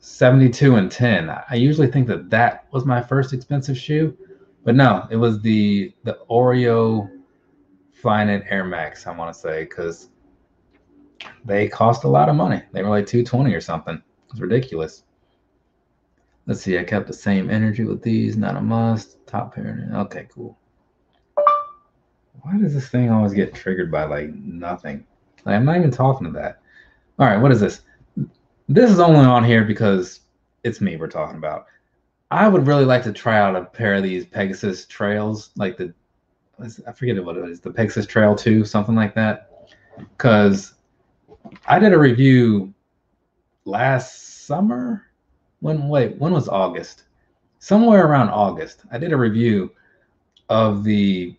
72 and 10. I usually think that that was my first expensive shoe, but no, it was the the Oreo Flyknit Air Max. I want to say because they cost a lot of money. They were like 220 or something. It's ridiculous. Let's see. I kept the same energy with these. Not a must. Top pair. Okay, cool. Why does this thing always get triggered by like nothing? Like, I'm not even talking to that. All right, what is this? This is only on here because it's me we're talking about. I would really like to try out a pair of these Pegasus trails, like the I forget what it is, the Pegasus Trail 2, something like that. Because I did a review last summer. When wait, when was August? Somewhere around August, I did a review of the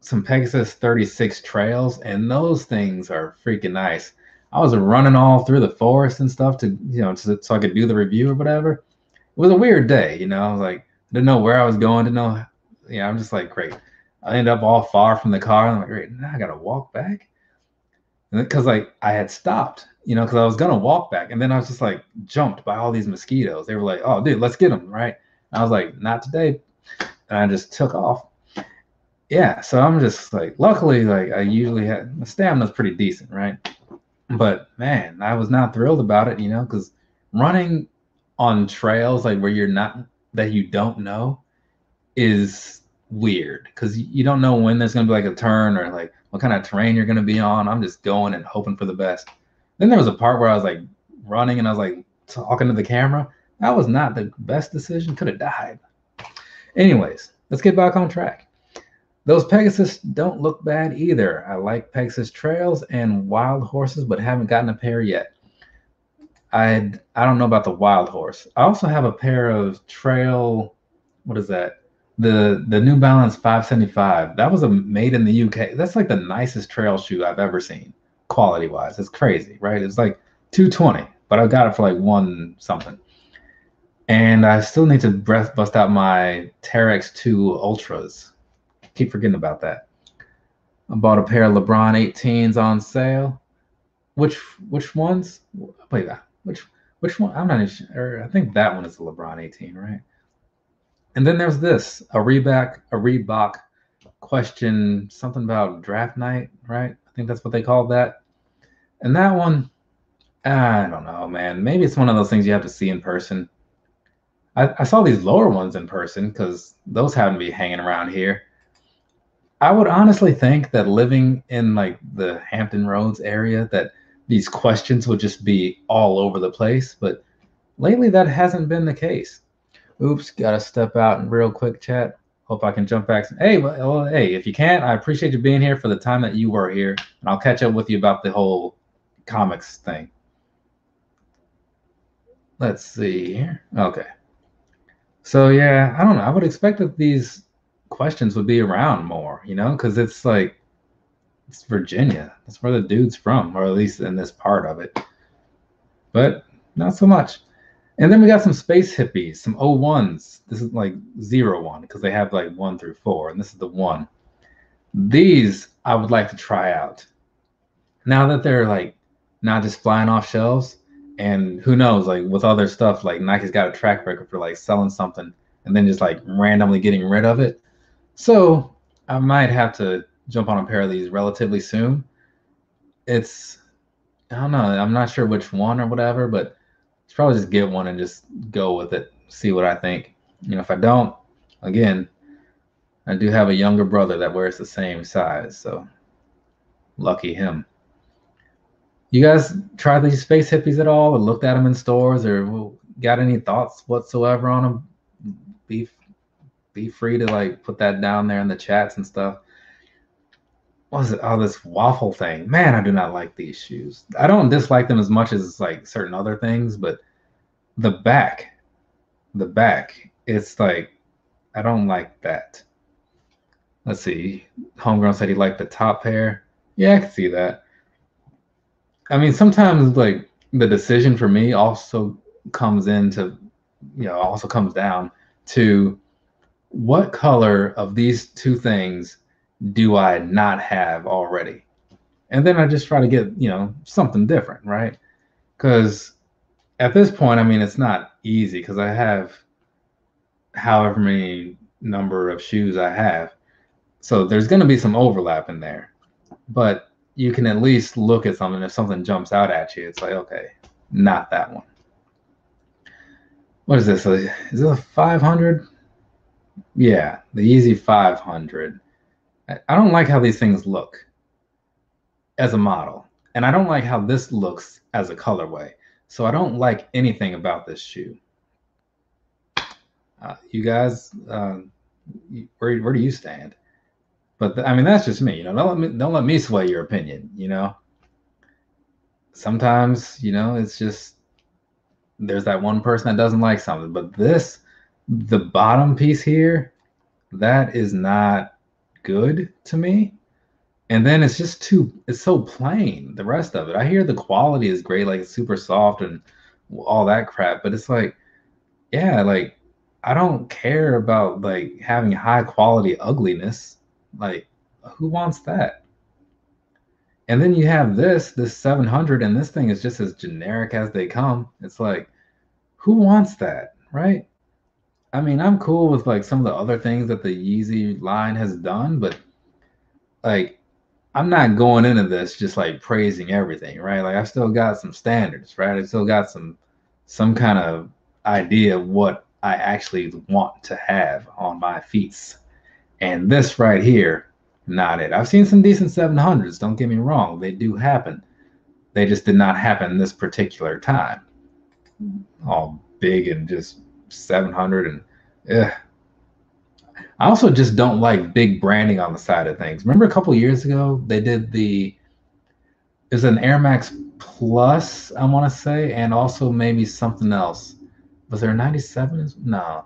some Pegasus 36 trails, and those things are freaking nice. I was running all through the forest and stuff to you know so, I could do the review or whatever. It was a weird day, you know. I was like, didn't know where I was going, didn't know. Yeah, I'm just like, great. I end up all far from the car. I'm like, great, now I gotta walk back. Because like I had stopped, you know, because I was gonna walk back, and then I was just like jumped by all these mosquitoes. They were like, "Oh, dude, let's get them!" Right? And I was like, "Not today," and I just took off. Yeah, so I'm just like, luckily, like I usually had my stamina's pretty decent, right? But man, I was not thrilled about it, you know, because running on trails like where you're not that you don't know is weird because you don't know when there's gonna be like a turn or like what kind of terrain you're gonna be on. I'm just going and hoping for the best. Then there was a part where I was like running and I was like talking to the camera. That was not the best decision. Could have died. Anyways, let's get back on track. Those Pegasus don't look bad either. I like Pegasus trails and wild horses, but haven't gotten a pair yet. I I don't know about the wild horse. I also have a pair of trail. What is that? The the New Balance 575. That was a made in the UK. That's like the nicest trail shoe I've ever seen, quality wise. It's crazy, right? It's like 220, but I got it for like one something. And I still need to breath bust out my Terrex 2 Ultras. Keep forgetting about that. I bought a pair of LeBron 18s on sale. Which which ones? Wait, uh, which which one? I'm not sure. Er, I think that one is the LeBron 18, right? And then there's this a Reebok a Reebok question something about draft night, right? I think that's what they called that. And that one, I don't know, man. Maybe it's one of those things you have to see in person. I, I saw these lower ones in person because those happen to be hanging around here. I would honestly think that living in like the Hampton Roads area, that these questions would just be all over the place. But lately, that hasn't been the case. Oops, gotta step out and real quick chat. Hope I can jump back. Hey, well, hey, if you can't, I appreciate you being here for the time that you were here, and I'll catch up with you about the whole comics thing. Let's see here. Okay. So yeah, I don't know. I would expect that these questions would be around more, you know, because it's like it's Virginia. That's where the dude's from, or at least in this part of it. But not so much. And then we got some space hippies, some O1s. This is like zero one because they have like one through four, and this is the one. These I would like to try out. Now that they're like not just flying off shelves, and who knows, like with other stuff, like Nike's got a track record for like selling something and then just like randomly getting rid of it. So I might have to jump on a pair of these relatively soon. It's I don't know. I'm not sure which one or whatever, but it's probably just get one and just go with it. See what I think. You know, if I don't, again, I do have a younger brother that wears the same size, so lucky him. You guys tried these space hippies at all, or looked at them in stores, or got any thoughts whatsoever on them? Be be free to like put that down there in the chats and stuff what was it? Oh, this waffle thing. Man, I do not like these shoes. I don't dislike them as much as like certain other things, but the back, the back, it's like I don't like that. Let's see. Homegrown said he liked the top pair. Yeah, I can see that. I mean, sometimes like the decision for me also comes into, you know, also comes down to what color of these two things do I not have already? And then I just try to get, you know, something different, right? Because at this point, I mean, it's not easy because I have however many number of shoes I have. So there's going to be some overlap in there. But you can at least look at something. If something jumps out at you, it's like, okay, not that one. What is this? Is it a 500? Yeah, the Yeezy 500. I don't like how these things look as a model, and I don't like how this looks as a colorway. So I don't like anything about this shoe. Uh, you guys, uh, where where do you stand? But I mean, that's just me. You know, don't let me don't let me sway your opinion. You know, sometimes you know it's just there's that one person that doesn't like something, but this, the bottom piece here, that is not good to me. And then it's just too it's so plain, the rest of it. I hear the quality is great, like super soft and all that crap, but it's like yeah, like I don't care about like having high quality ugliness. Like, who wants that? And then you have this, this 700, and this thing is just as generic as they come. It's like, who wants that, right? I mean, I'm cool with like some of the other things that the Yeezy line has done, but like, I'm not going into this just like praising everything, right? Like, I still got some standards, right? I still got some some kind of idea of what I actually want to have on my feet. And this right here not it. I've seen some decent 700s, don't get me wrong. They do happen. They just did not happen this particular time. Mm-hmm. All big and just 700 and yeah. I also just don't like big branding on the side of things. Remember a couple years ago they did the is an Air Max Plus, I want to say, and also maybe something else. Was there a 97? No.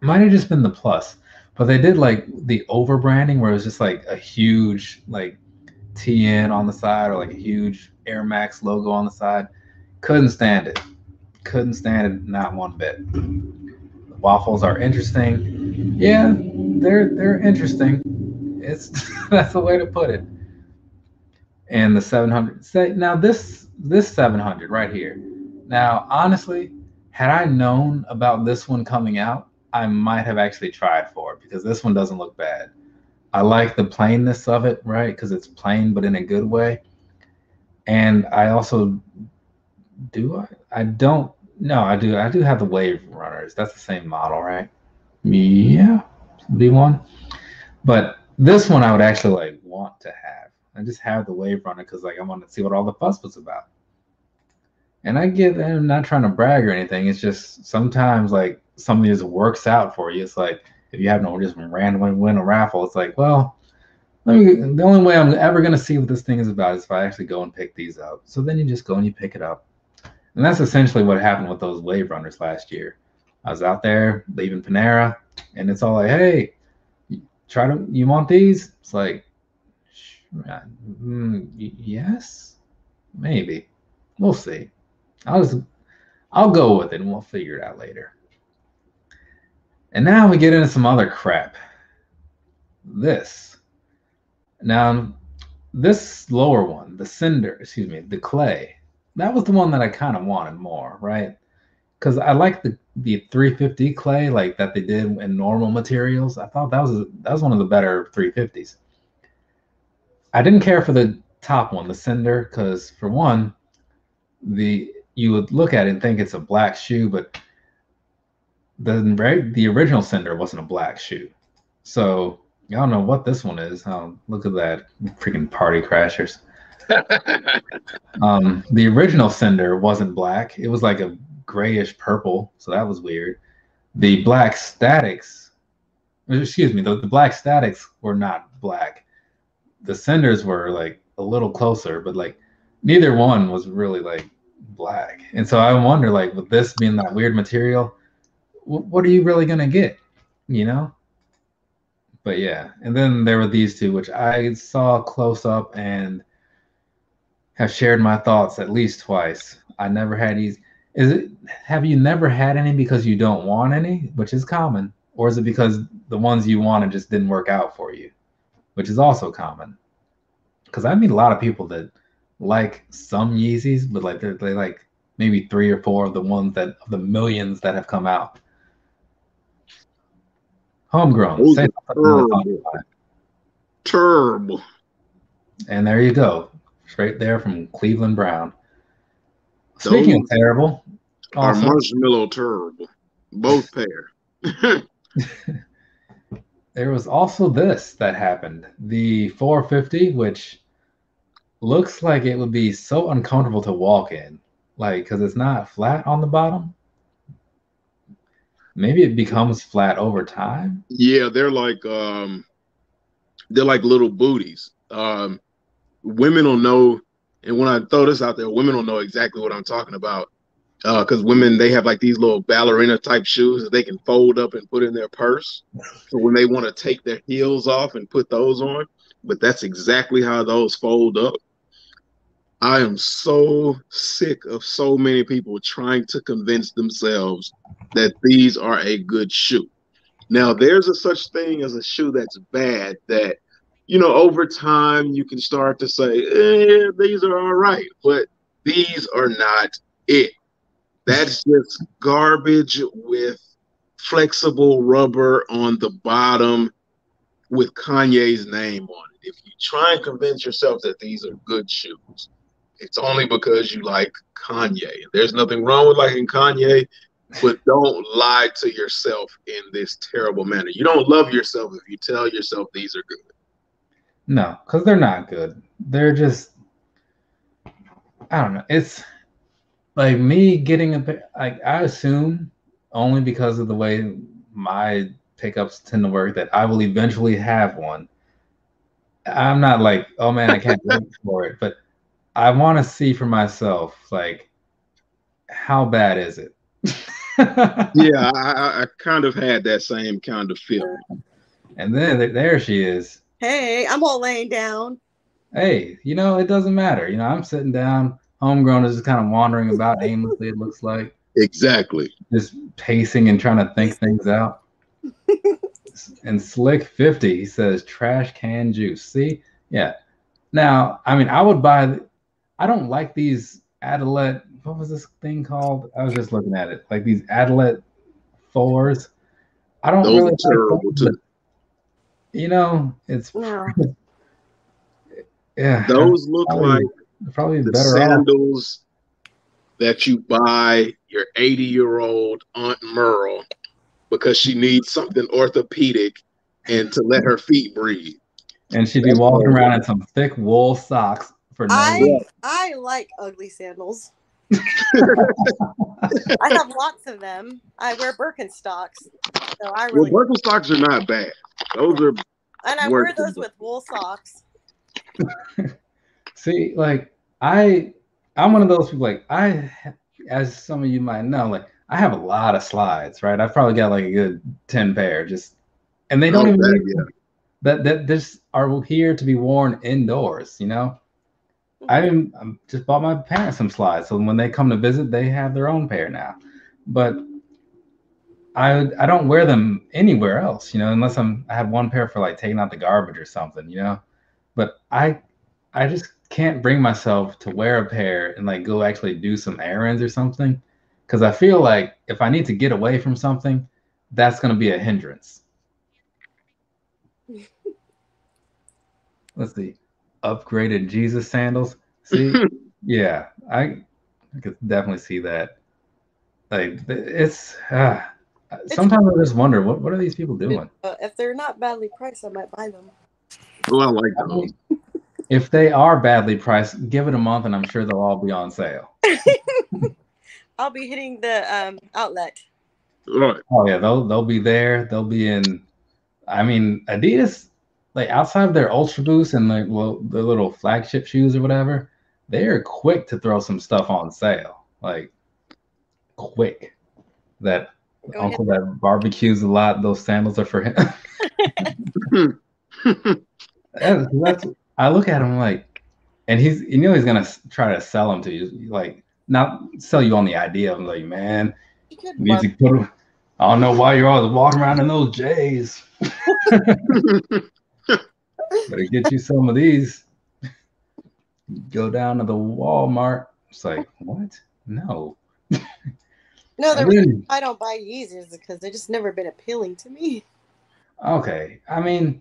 Might have just been the plus but they did like the over branding where it was just like a huge like TN on the side or like a huge Air Max logo on the side. Couldn't stand it. Couldn't stand it not one bit. The waffles are interesting. Yeah, they're they're interesting. It's that's the way to put it. And the 700 say now this this 700 right here. Now honestly, had I known about this one coming out, I might have actually tried for it because this one doesn't look bad. I like the plainness of it, right? Because it's plain but in a good way. And I also do I I don't no, I do I do have the wave runners. That's the same model, right? Yeah. V1. But this one I would actually like want to have. I just have the wave runner because like I want to see what all the fuss was about. And I get I'm not trying to brag or anything. It's just sometimes like something just works out for you. It's like if you have no just randomly win a raffle, it's like, well, let me, the only way I'm ever gonna see what this thing is about is if I actually go and pick these up. So then you just go and you pick it up. And that's essentially what happened with those wave runners last year. I was out there leaving Panera, and it's all like, hey, try to you want these? It's like, mm, yes, maybe. We'll see. I'll just I'll go with it and we'll figure it out later. And now we get into some other crap. This. Now, this lower one, the cinder, excuse me, the clay, that was the one that I kind of wanted more, right? Because I like the the 350 clay like that they did in normal materials. I thought that was that was one of the better 350s. I didn't care for the top one, the cinder, because for one, the you would look at it and think it's a black shoe, but the the original Cinder wasn't a black shoe. So I don't know what this one is. Oh, look at that freaking party crashers. um, the original Cinder wasn't black. It was like a grayish purple, so that was weird. The black statics, excuse me, the, the black statics were not black. The cinders were like a little closer, but like neither one was really like black. And so I wonder, like, with this being that weird material, what are you really gonna get? You know. But yeah, and then there were these two, which I saw close up and have shared my thoughts at least twice. I never had these. Is it? Have you never had any because you don't want any, which is common, or is it because the ones you wanted just didn't work out for you, which is also common? Because I meet a lot of people that like some Yeezys, but like they're they like maybe three or four of the ones that of the millions that have come out. Homegrown. Oh, terrible. terrible. And there you go. Straight there from Cleveland Brown. Speaking Those of terrible, are marshmallow terrible. Both pair. there was also this that happened. The 450, which looks like it would be so uncomfortable to walk in. Like, because it's not flat on the bottom maybe it becomes flat over time. Yeah, they're like um they're like little booties. Um women will know and when I throw this out there, women will know exactly what I'm talking about. Uh, because women they have like these little ballerina type shoes that they can fold up and put in their purse. So when they want to take their heels off and put those on, but that's exactly how those fold up. I am so sick of so many people trying to convince themselves that these are a good shoe. Now, there's a such thing as a shoe that's bad that, you know, over time you can start to say, eh, these are all right, but these are not it. That's just garbage with flexible rubber on the bottom with Kanye's name on it. If you try and convince yourself that these are good shoes, it's only because you like Kanye. There's nothing wrong with liking Kanye, but don't lie to yourself in this terrible manner. You don't love yourself if you tell yourself these are good. No, because they're not good. They're just I don't know. It's like me getting a like I assume only because of the way my pickups tend to work that I will eventually have one. I'm not like, oh man, I can't wait for it, but I want to see for myself, like, how bad is it? yeah, I, I, kind of had that same kind of feeling. And then there she is. Hey, I'm all laying down. Hey, you know, it doesn't matter. You know, I'm sitting down. Homegrown is just kind of wandering about aimlessly, it looks like. Exactly. Just pacing and trying to think things out. and Slick 50, he says trash can juice. See? Yeah. Now, I mean, I would buy, I don't like these Adilette, what was this thing called? I was just looking at it. Like these Adilette fours. I don't Those really like them, you know, it's yeah. Those look probably, like probably the better sandals off. that you buy your 80 year old Aunt Merle because she needs something orthopedic and to let her feet breathe. And she'd be That's walking around in some thick wool socks for no I reason. I like ugly sandals. I have lots of them. I wear Birkenstocks, so I really. Well, Birkenstocks are not bad. Those are. And I wear those with wool socks. See, like I, I'm one of those people. Like I, as some of you might know, like I have a lot of slides, right? I've probably got like a good ten pair, just, and they don't oh, even that, yeah. that that this are here to be worn indoors. You know, I mm-hmm. didn't I just bought my parents some slides, so when they come to visit, they have their own pair now. But I I don't wear them anywhere else, you know, unless I'm I have one pair for like taking out the garbage or something, you know. But I I just can't bring myself to wear a pair and like go actually do some errands or something because I feel like if I need to get away from something, that's going to be a hindrance. Let's see upgraded Jesus sandals. See, yeah, I, I could definitely see that. Like it's, ah. Uh, sometimes I just wonder what what are these people doing? Uh, if they're not badly priced, I might buy them. Oh, I like those. If they are badly priced, give it a month, and I'm sure they'll all be on sale. I'll be hitting the um, outlet. Right. Oh yeah, they'll they'll be there. They'll be in. I mean, Adidas like outside of their Ultra Boost and like well, the little flagship shoes or whatever, they are quick to throw some stuff on sale. Like quick. That Go uncle ahead. that barbecues a lot, those sandals are for him. that's, that's, I look at him like, and he's you know he's gonna try to sell them to you, like not sell you on the idea of like, man, need to put. I don't know why you're always walking around in those J's. Better get you some of these. Go down to the Walmart. It's like, what? No. No, the reason I don't buy Yeezys because they just never been appealing to me. Okay. I mean,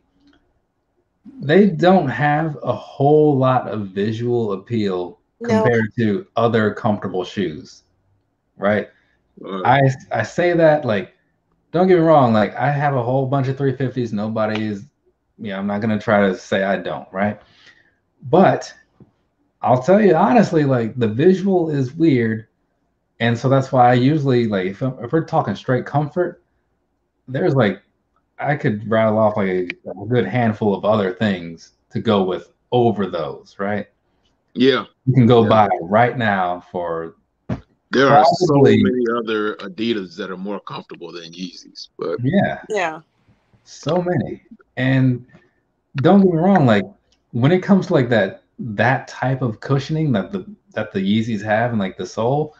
they don't have a whole lot of visual appeal no. compared to other comfortable shoes. Right? Uh, I I say that like don't get me wrong, like I have a whole bunch of 350s. Nobody is yeah, I'm not gonna try to say I don't, right? But I'll tell you honestly, like the visual is weird, and so that's why I usually like if, if we're talking straight comfort, there's like I could rattle off like a, a, good handful of other things to go with over those, right? Yeah, you can go yeah. buy right now for. There probably, are so many other Adidas that are more comfortable than Yeezys, but yeah, yeah, so many. And don't get me wrong, like when it comes to like that that type of cushioning that the that the Yeezys have and like the sole,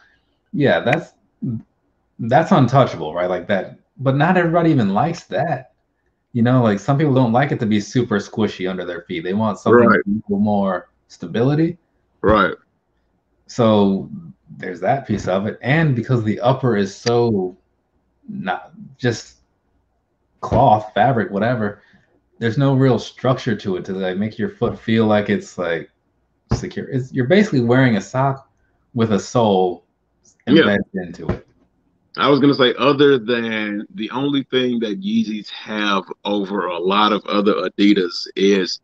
yeah, that's that's untouchable, right? Like that. But not everybody even likes that. You know, like some people don't like it to be super squishy under their feet. They want something right. more stability. Right. So there's that piece of it. And because the upper is so not just cloth, fabric, whatever, there's no real structure to it to like make your foot feel like it's like secure. It's you're basically wearing a sock with a sole embedded yeah. into it. I was gonna say, other than the only thing that Yeezys have over a lot of other Adidas is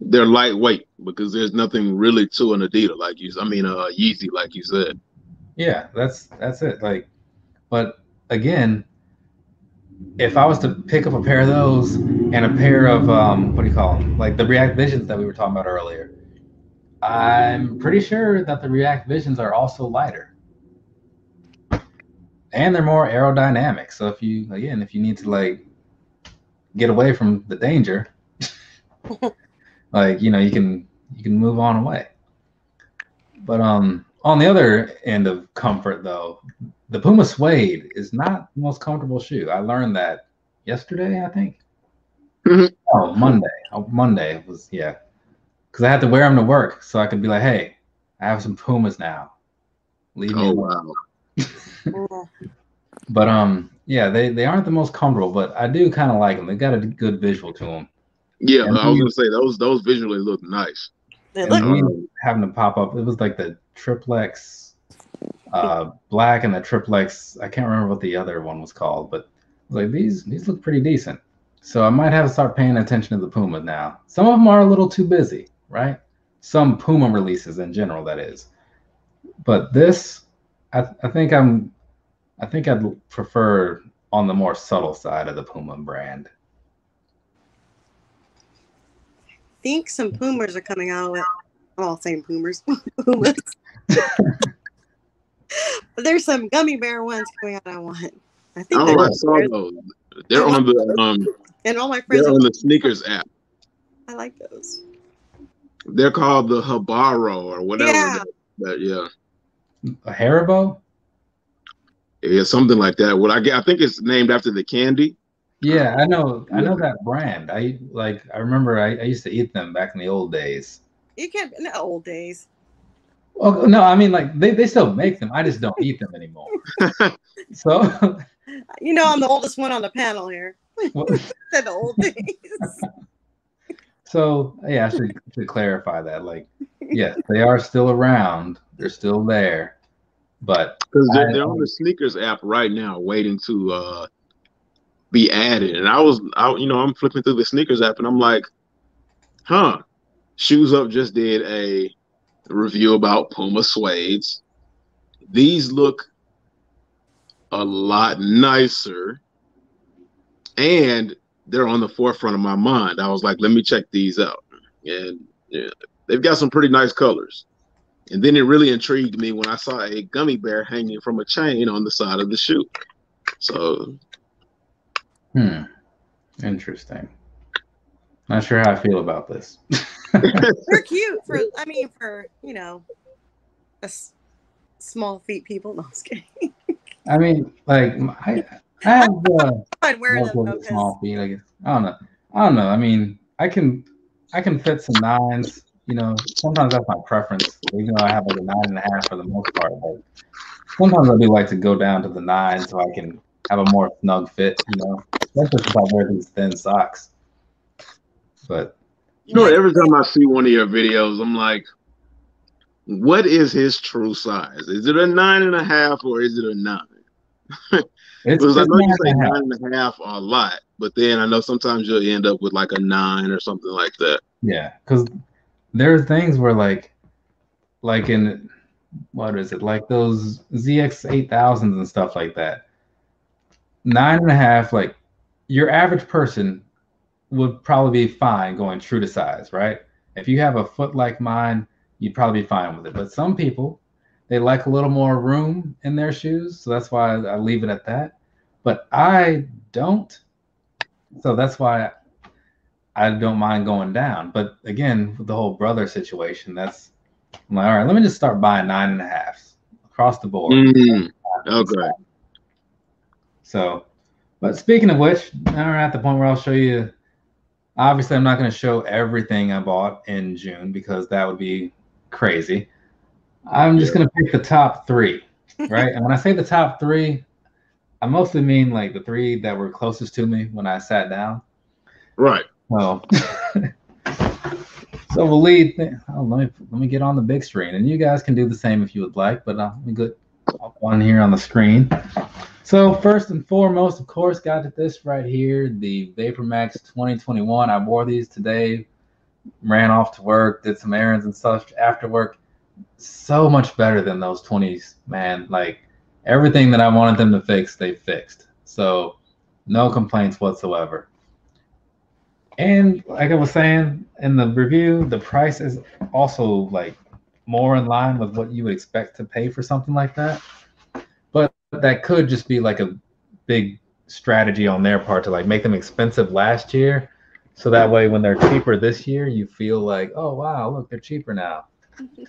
they're lightweight because there's nothing really to an Adidas like you. I mean, uh, Yeezy, like you said. Yeah, that's that's it. Like, but again, if I was to pick up a pair of those and a pair of um, what do you call them, like the React Visions that we were talking about earlier, I'm pretty sure that the React Visions are also lighter, and they're more aerodynamic. So if you again, if you need to like get away from the danger, like you know, you can you can move on away. But um, on the other end of comfort, though, the Puma Suede is not the most comfortable shoe. I learned that yesterday, I think. Mm-hmm. Oh, Monday. Oh, Monday was yeah, because I had to wear them to work so I could be like, hey, I have some Pumas now. Leave me. Oh alone. Wow. but um, yeah, they they aren't the most comfortable, but I do kind of like them. They got a good visual to them. Yeah, and I was gonna say those those visually look nice. They look having to pop up. It was like the triplex uh, black and the triplex. I can't remember what the other one was called, but like these these look pretty decent. So I might have to start paying attention to the Puma now. Some of them are a little too busy, right? Some Puma releases in general, that is. But this, I, I think I'm, I think I'd prefer on the more subtle side of the Puma brand. I think some Pumas are coming out with all same Pumas. Pumas. There's some gummy bear ones coming out. I want. I think. Oh, I saw those. They're on the um. And all my friends. They're on the sneakers app. I like those. They're called the Haribo or whatever. Yeah. That, yeah. A Haribo. Yeah, something like that. What I get, I think it's named after the candy. Yeah, I know. I know that brand. I like. I remember. I, I used to eat them back in the old days. You can't. In the old days. Well, no, I mean like they, they still make them. I just don't eat them anymore. so you know I'm the oldest one on the panel here. the old days. So yeah, I should, should clarify that. Like, yes, they are still around. They're still there, but because they're, they're, on the sneakers app right now, waiting to uh be added. And I was, I you know, I'm flipping through the sneakers app, and I'm like, huh. Shoes Up just did a review about Puma suedes. These look a lot nicer and they're on the forefront of my mind. I was like, let me check these out. And yeah, they've got some pretty nice colors. And then it really intrigued me when I saw a gummy bear hanging from a chain on the side of the shoe. So, hmm, interesting. Not sure how I feel about this. They're cute for, I mean, for you know, a s- small feet people. No, I'm just kidding. I mean, like I, I have uh, I'd wear them though, small feet. I guess I don't know. I don't know. I mean, I can, I can fit some nines. You know, sometimes that's my preference. Even though I have like a nine and a half for the most part, but sometimes I do like to go down to the nine so I can have a more snug fit. You know, especially if I wear these thin socks. But you know, every time I see one of your videos, I'm like, what is his true size? Is it a nine and a half or is it a nine? because I know you say nine and a half a lot, but then I know sometimes you'll end up with like a nine or something like that. Yeah, because there are things where like, like in what is it like those ZX eight thousands and stuff like that. Nine and a half, like your average person would probably be fine going true to size, right? If you have a foot like mine, you'd probably be fine with it. But some people, they like a little more room in their shoes, so that's why I leave it at that. But I don't, so that's why I don't mind going down. But again, with the whole brother situation, that's I'm like, all right, let me just start buying nine and a halves across the board. Mm, okay. So, but speaking of which, now we're at the point where I'll show you. Obviously, I'm not going to show everything I bought in June because that would be crazy. I'm just going to pick the top three, right? and when I say the top three, I mostly mean like the three that were closest to me when I sat down. Right. So, so we'll lead. Oh, let me let me get on the big screen, and you guys can do the same if you would like. But uh, let me get one here on the screen. So first and foremost, of course, got this right here, the VaporMax 2021. I wore these today, ran off to work, did some errands and stuff after work. So much better than those 20s, man. Like everything that I wanted them to fix, they fixed. So no complaints whatsoever. And like I was saying in the review, the price is also like more in line with what you would expect to pay for something like that. But that could just be like a big strategy on their part to like make them expensive last year. So that way when they're cheaper this year, you feel like, oh wow, look, they're cheaper now.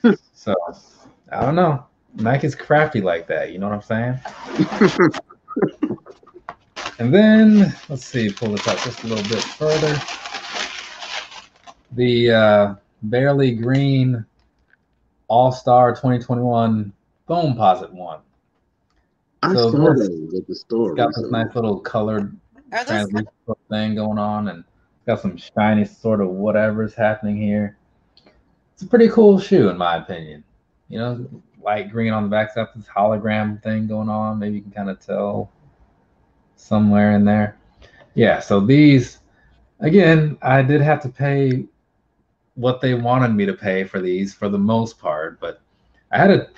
so I don't know. Nike's crafty like that, you know what I'm saying? and then let's see, pull this up just a little bit further the uh, Barely Green All Star 2021 Foamposite one. I so saw that at the store. Got this nice little colored translucent thing going on, and got some shiny sort of whatever's happening here. It's a pretty cool shoe, in my opinion. You know, light green on the back, got this hologram thing going on. Maybe you can kind of tell somewhere in there. Yeah, so these, again, I did have to pay what they wanted me to pay for these for the most part. But I had a,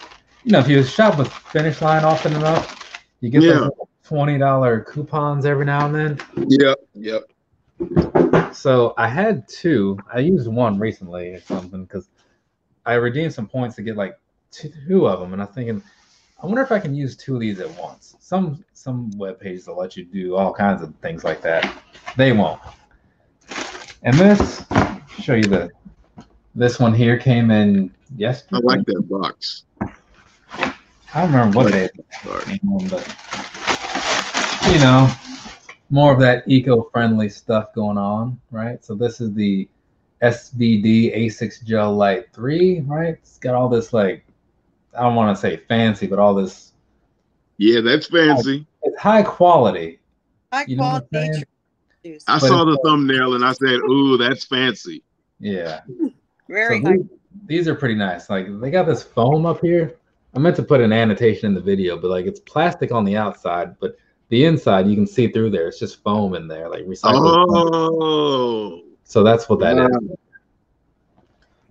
you know, if you shop with Finish Line often enough, you get yeah. those twenty dollar coupons every now and then. Yep, yep. So I had two. I used one recently or something because I redeemed some points to get like two of them, and I'm thinking, I wonder if I can use two of these at once. Some some web pages will let you do all kinds of things like that. They won't. And this, show you the this one here came in yesterday. I like that box. I don't remember what day it came but you know, more of that eco-friendly stuff going on, right? So this is the SBD Asics Gel Light 3, right? It's got all this like I don't want to say fancy, but all this Yeah, that's fancy. It's high quality. High you quality I saw the thumbnail and I said, "Ooh, that's fancy." Yeah. Very so these, these, are pretty nice. Like they got this foam up here. I meant to put an annotation in the video, but like it's plastic on the outside, but the inside you can see through there. It's just foam in there, like recycled. Oh. Foam. So that's what that is.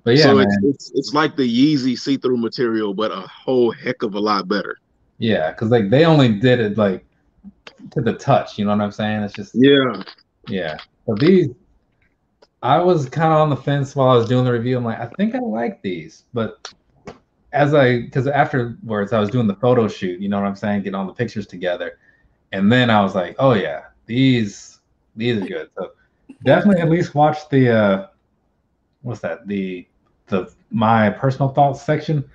But yeah, so it's, it's, it's like the Yeezy see-through material, but a whole heck of a lot better. Yeah, because like they only did it like to the touch. You know what I'm saying? It's just yeah, yeah. But these I was kind of on the fence while I was doing the review. I'm like, I think I like these, but as I, because afterwards I was doing the photo shoot, you know what I'm saying, getting all the pictures together, and then I was like, oh yeah, these these are good. So definitely at least watch the uh, what's that the the my personal thoughts section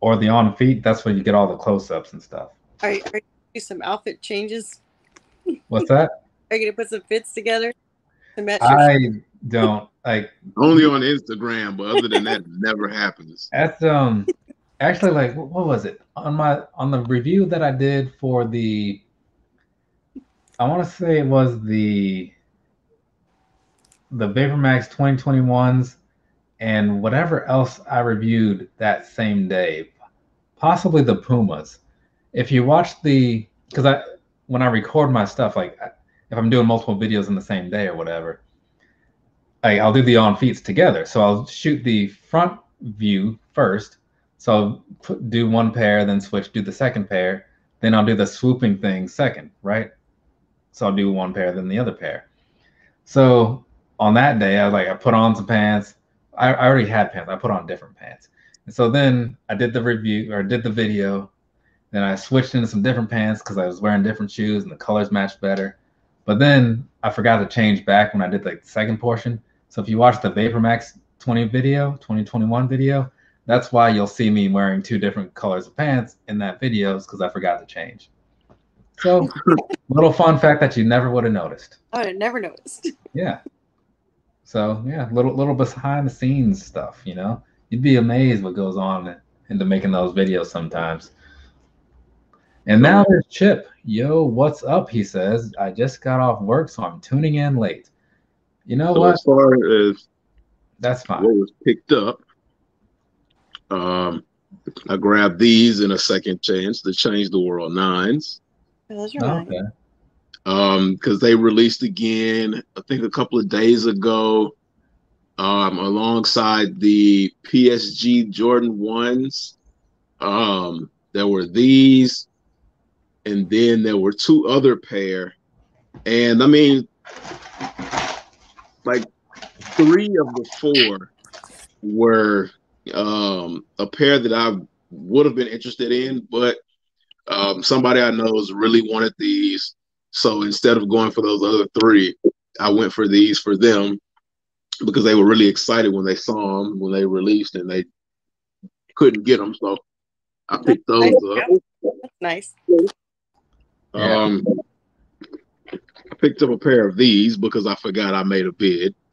or the on feet. That's where you get all the close ups and stuff. Are, are you some outfit changes? What's that? Are you gonna put some fits together? I don't like only on Instagram, but other than that, never happens. That's um actually like what was it on my on the review that I did for the I want to say it was the the VaporMax 2021s and whatever else I reviewed that same day, possibly the Pumas. If you watch the because I when I record my stuff like if I'm doing multiple videos in the same day or whatever, I, I'll do the on feeds together. So I'll shoot the front view first. So I'll put, do one pair, then switch, do the second pair. Then I'll do the swooping thing second, right? So I'll do one pair, then the other pair. So on that day, I was like, I put on some pants. I, I already had pants. I put on different pants. And so then I did the review or did the video. Then I switched into some different pants because I was wearing different shoes and the colors matched better. But then I forgot to change back when I did like the second portion. So if you watch the VaporMax 20 video, 2021 video, that's why you'll see me wearing two different colors of pants in that video because I forgot to change. So little fun fact that you never would have noticed. Oh, I would have never noticed. Yeah. So yeah, little little behind the scenes stuff, you know. You'd be amazed what goes on into making those videos sometimes. And now there's Chip. Yo, what's up? He says, I just got off work, so I'm tuning in late. You know So what? as far as That's fine. what was picked up, um, I grabbed these in a second chance to change the world nines. Those are mine. Okay. Um because they released again i think a couple of days ago um alongside the psg jordan ones. Um there were these and then there were two other pair. And i mean like three of the four were um a pair that i would have been interested in but um somebody i know has really wanted these so instead of going for those other three, I went for these for them because they were really excited when they saw them when they released and they couldn't get them. So I picked those up. That's nice. Um, I picked up a pair of these because I forgot I made a bid.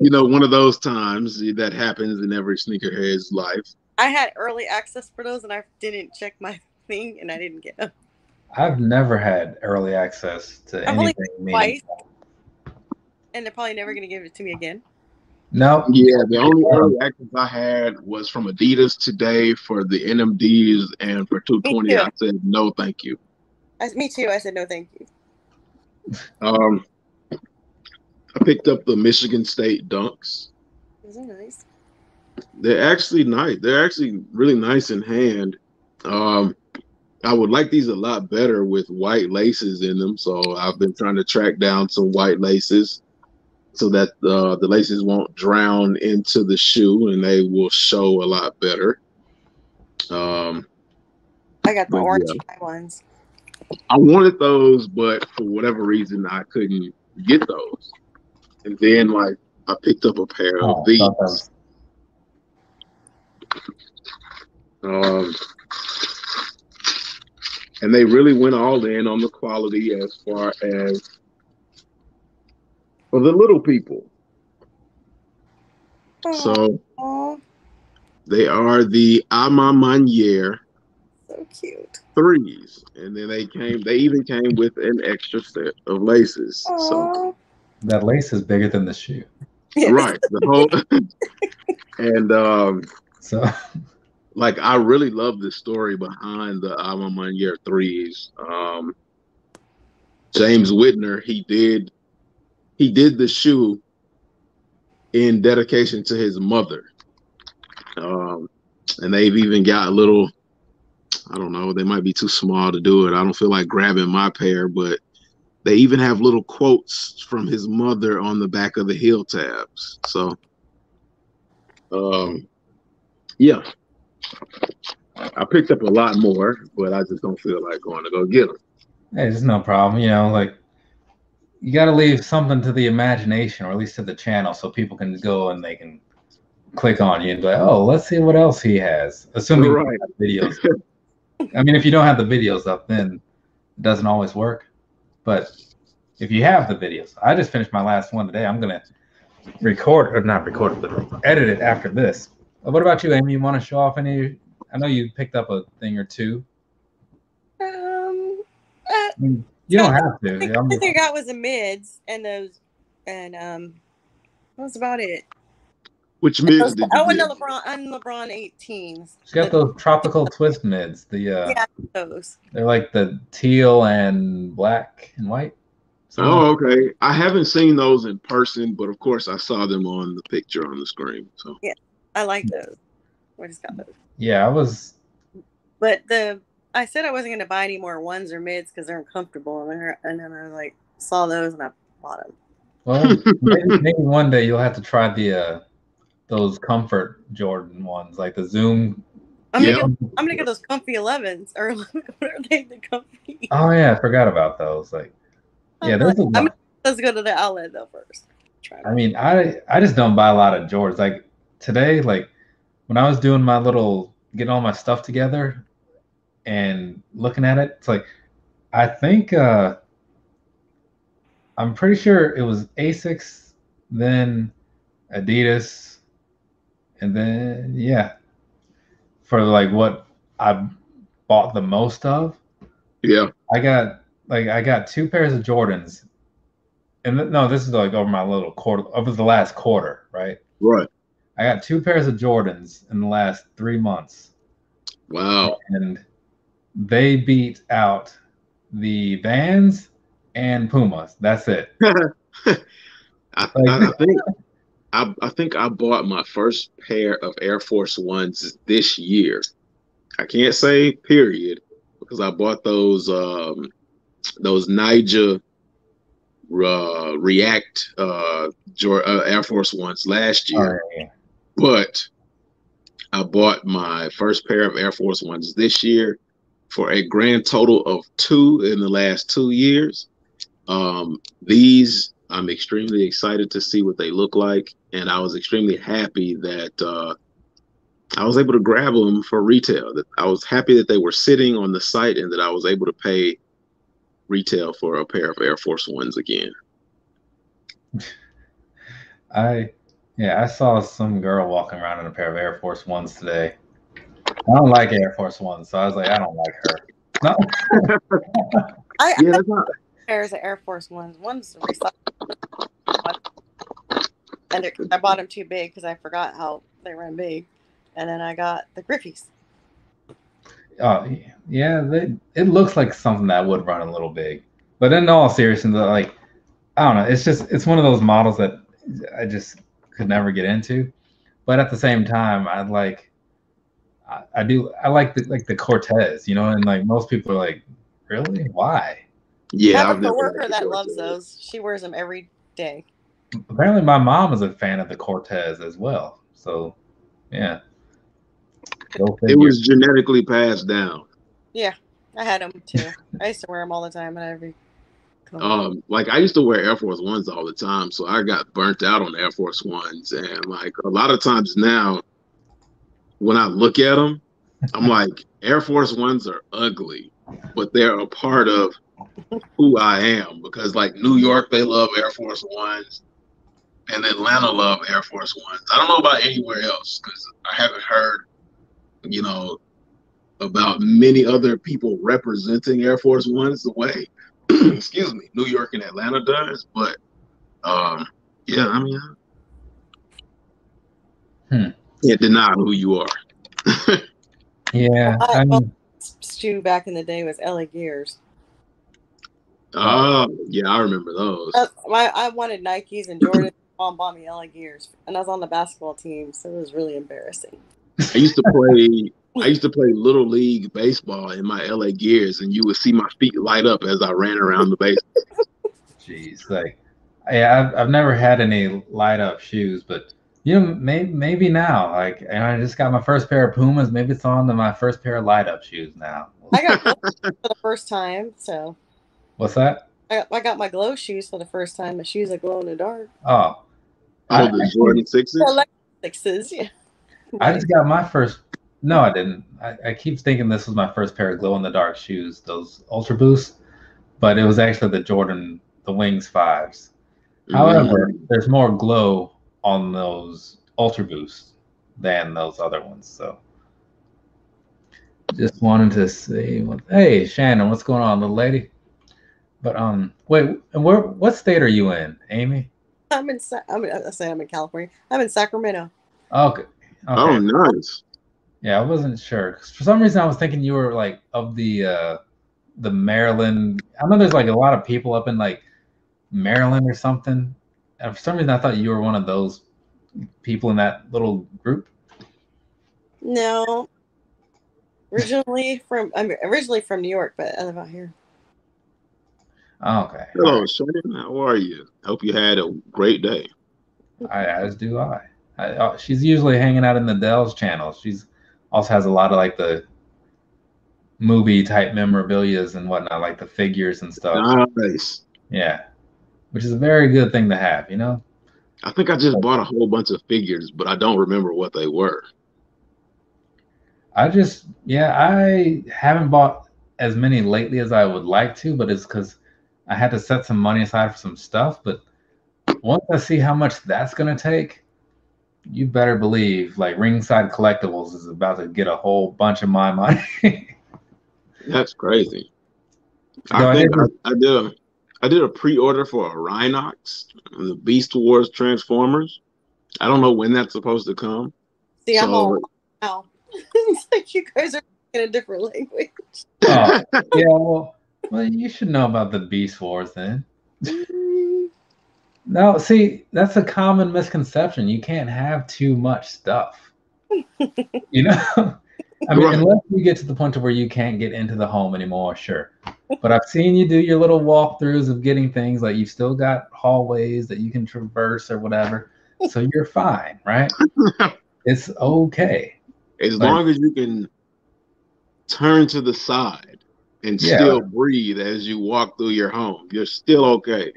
you know, one of those times that happens in every sneakerhead's life. I had early access for those, and I didn't check my thing, and I didn't get them. I've never had early access to I've only anything. twice. And they're probably never gonna give it to me again. No, Yeah, the only early access I had was from Adidas today for the NMDs and for 220. I said no, thank you. I, me too. I said no, thank you. Um, I picked up the Michigan State Dunks. Those are nice. They're actually nice. They're actually really nice in hand. Um, I would like these a lot better with white laces in them. So I've been trying to track down some white laces so that uh, the laces won't drown into the shoe and they will show a lot better. Um, I got the orange yeah. ones. I wanted those, but for whatever reason, I couldn't get those. And then, like, I picked up a pair Oh, of these. thought Um, and they really went all in on the quality as far as for the little people. So they are the A Ma Maniére so cute. threes, and then they came. They even came with an extra set of laces. So that lace is bigger than the shoe. Yes. right, the whole. and um, So like I really love the story behind the A Ma Maniére threes. Um, James Whitner, he did he did the shoe in dedication to his mother. Um, and they've even got a little I don't know, they might be too small to do it. I don't feel like grabbing my pair, but they even have little quotes from his mother on the back of the heel tabs. So um yeah, I picked up a lot more, but I just don't feel like going to go get them. hey, it's no problem. You know, like you got to leave something to the imagination, or at least to the channel, so people can go and they can click on you and be like, "Oh, let's see what else he has." Assuming you Right. have videos. I mean, if you don't have the videos up, then it doesn't always work. But if you have the videos, I just finished my last one today. I'm gonna record or not record but edit it after this. Uh, What about you, Amy? You want to show off any? I know you picked up a thing or two. Um, uh, I mean, you don't have I think to. I'm- the thing I got was the mids and those, and um, that was about it. Which mids did you Oh, and the get? LeBron, and LeBron 18s. She's got those tropical twist mids. The uh, Yeah. Those. they're like the teal and black and white. Oh, okay. I haven't seen those in person, but of course I saw them on the picture on the screen. So I like those. I just got those. yeah, I was. But the I said I wasn't going to buy any more ones or mids because they're uncomfortable, and, they're, and then I like saw those and I bought them. Well, maybe, maybe one day you'll have to try the uh, those comfort Jordan ones, like the Zoom I'm gonna, Yeah. get, I'm gonna get those comfy 11s or what are they? The comfy. Oh yeah, I forgot about those. Like, yeah, I'm there's a like- I'm- lot. Let's go to the outlet though first. Try I mean, I I just don't buy a lot of Jordans. Like today, like when I was doing my little getting all my stuff together and looking at it, it's like I think uh I'm pretty sure it was Asics, then Adidas, and then yeah, for like what I bought the most of. Yeah. I got like I got two pairs of Jordans, and th- no, this is like over my little quarter over the last quarter, right? Right. I got two pairs of Jordans in the last three months, Wow. and they beat out the Vans and Pumas. That's it. I, I, I think I, I think I bought my first pair of Air Force Ones this year. I can't say period because I bought those um, those Niger uh, React uh, uh, Air Force Ones last year, Oh, yeah. But I bought my first pair of Air Force Ones this year for a grand total of two in the last two years. Um, these I'm extremely excited to see what they look like, and I was extremely happy that uh, I was able to grab them for retail. That I was happy that they were sitting on the site and that I was able to pay retail for a pair of Air Force Ones again. I yeah, I saw some girl walking around in a pair of Air Force Ones today. I don't like Air Force Ones, so I was like, I don't like her. No, I, Yeah, that's not. pairs of Air Force Ones. One's recycled. And it, I bought them too big because I forgot how they run big. And then I got the Griffeys. Oh yeah, they, it looks like something that would run a little big, but in all seriousness, like I don't know, it's just it's one of those models that I just could never get into. But at the same time, I like I, I do I like the like the Cortez, you know, and like most people are like, really, why? Yeah, I I've a coworker had that loves those. She wears them every day. Apparently, my mom is a fan of the Cortez as well. So yeah, It was genetically passed down. Yeah, I had them too. I used to wear them all the time at every. Um, like I used to wear Air Force Ones all the time, so I got burnt out on Air Force Ones. And like a lot of times now, when I look at them, I'm like, Air Force Ones are ugly, but they're a part of who I am because like New York, they love Air Force Ones, and Atlanta love Air Force Ones. I don't know about anywhere else because I haven't heard, you know, about many other people representing Air Force Ones the way excuse me, New York and Atlanta does, but um, yeah, I mean, Hmm. can't deny who you are. yeah. I- I mean, shoe back in the day was LA Gears. Oh, yeah, I remember those. Uh, my, I wanted Nikes and Jordan. Mom bought me LA Gears, and I was on the basketball team, so it was really embarrassing. I used to play. I used to play little league baseball in my LA Gears, and you would see my feet light up as I ran around the base. Jeez, like, yeah, I've, I've never had any light up shoes, but you know, maybe maybe now, like, and I just got my first pair of Pumas. Maybe it's on to my first pair of light up shoes now. I got for the first time, so What's that? I got, I got my glow shoes for the first time. The shoes that glow in the dark. Oh, Oh, I, the Jordan sixes. Sixes, yeah. I just got my first. No, I didn't. I, I keep thinking this was my first pair of glow in the dark shoes, those Ultra Boosts, but it was actually the Jordan, the Wings fives. However, Mm. there's more glow on those Ultra Boosts than those other ones. So just wanted to see what hey Shannon, what's going on, little lady? But um wait, and where what state are you in, Amy? I'm in. Sa- I'm in, I say I'm in California. I'm in Sacramento. Okay. okay. oh, nice. Yeah, I wasn't sure. 'Cause For some reason I was thinking you were like of the uh the Maryland. I know there's like a lot of people up in like Maryland or something. And for some reason I thought you were one of those people in that little group. No. Originally from I'm originally from New York, but I live out here. Oh, okay. Hello, Shannon. How are you? Hope you had a great day. I, as do I. I uh, she's usually hanging out in the Dell's channel. She's Also has a lot of like the movie type memorabilia and whatnot, like the figures and stuff. Nice. Yeah, which is a very good thing to have, you know. I think I just bought a whole bunch of figures, but I don't remember what they were. I just, yeah, I haven't bought as many lately as I would like to, but it's because I had to set some money aside for some stuff. But once I see how much that's gonna take, you better believe like Ringside Collectibles is about to get a whole bunch of my money. That's crazy. No, I I think didn't- I, I did a I did a pre-order for a Rhinox, the Beast Wars Transformers. I don't know when that's supposed to come. See, I'm So- all wow. it's like you guys are in a different language. Oh, yeah, well, well, you should know about the Beast Wars then. Mm-hmm. No, see, that's a common misconception. You can't have too much stuff. you know? I mean, Right. unless you get to the point to where you can't get into the home anymore, sure. But I've seen you do your little walkthroughs of getting things like you've still got hallways that you can traverse or whatever. So you're fine, right? It's okay. as Like- long as you can turn to the side and Yeah. still breathe as you walk through your home, you're still okay.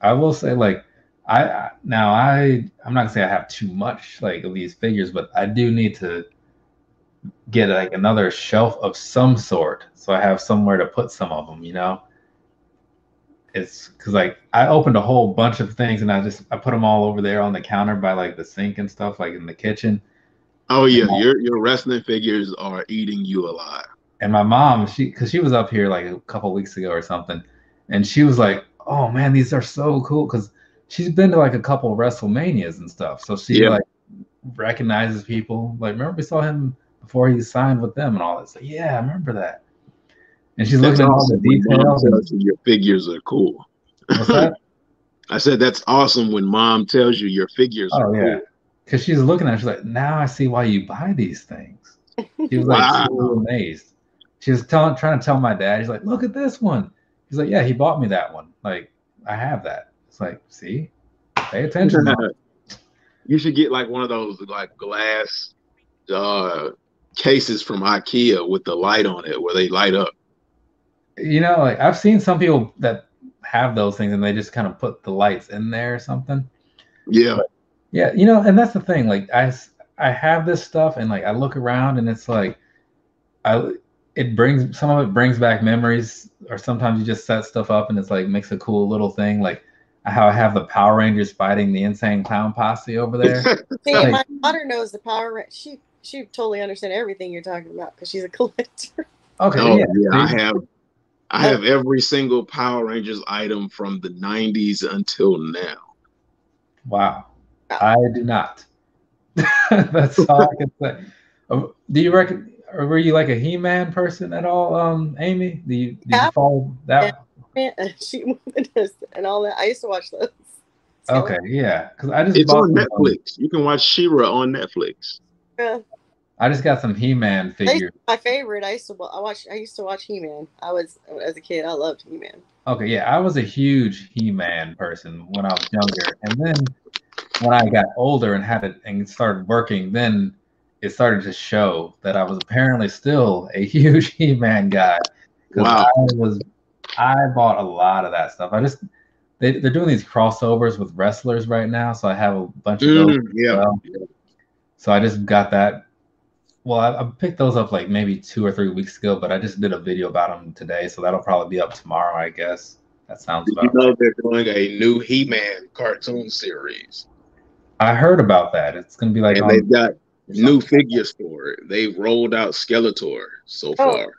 I will say, like, I now I I'm not gonna say I have too much like of these figures, but I do need to get like another shelf of some sort, so I have somewhere to put some of them. You know, it's because like I opened a whole bunch of things and I just I put them all over there on the counter by like the sink and stuff, like in the kitchen. Oh yeah, Yeah. your your wrestling figures are eating you alive. And my mom, she because she was up here like a couple weeks ago or something, and she was like, "Oh man, these are so cool!" Because she's been to like a couple of WrestleManias and stuff, so she Yeah. like recognizes people. Like, remember we saw him before he signed with them and all that. So yeah, I remember that. And she's That's looking at all the awesome details. and- your figures are cool. what's that? I said that's awesome when mom tells you your figures Oh are yeah, cool. because she's looking at. it, She's like, now I see why you buy these things. She was like Wow. so amazed. She was telling, trying to tell my dad. He's like, look at this one. He's like, yeah, he bought me that one. Like, I have that. It's like, see, pay attention. You should get like one of those like glass uh cases from IKEA with the light on it where they light up. you know, like I've seen some people that have those things and they just kind of put the lights in there or something. Yeah. Yeah, you know, and that's the thing. Like I, I have this stuff and like I look around and it's like, I, it brings some of it brings back memories, or sometimes you just set stuff up and it's like makes a cool little thing. Like how I have the Power Rangers fighting the insane clown posse over there. See, Like- my daughter knows the power. Ra- She she totally understands everything you're talking about because she's a collector. Okay, oh yeah, yeah, I have I have every single Power Rangers item from the 90s until now. Wow. I do not. That's all I can say. Um, Do you reckon, or were you like a He-Man person at all, um, Amy? Do you, did you Yeah. follow that? Man, she and all that. I used to watch those. So, Okay, yeah, because I just It's on some, um, Netflix. You can watch She-Ra on Netflix. uh, I just got some He-Man figures. my favorite. I used to I watch. I used to watch He Man. I was as a kid. I loved He Man. Okay, yeah, I was a huge He-Man person when I was younger, and then when I got older and had it and started working, then it started to show that I was apparently still a huge He-Man guy. Wow. I was, I bought a lot of that stuff. I just they, they're doing these crossovers with wrestlers right now, so I have a bunch of those. Mm, yeah. well. So I just got that. Well, I, I picked those up like maybe two or three weeks ago, but I just did a video about them today, so that'll probably be up tomorrow, I guess. That sounds Did about you right. know they're doing a new He-Man cartoon series? I heard about that. It's gonna be like and on- they've got new figures for it. They've rolled out Skeletor so Oh. far.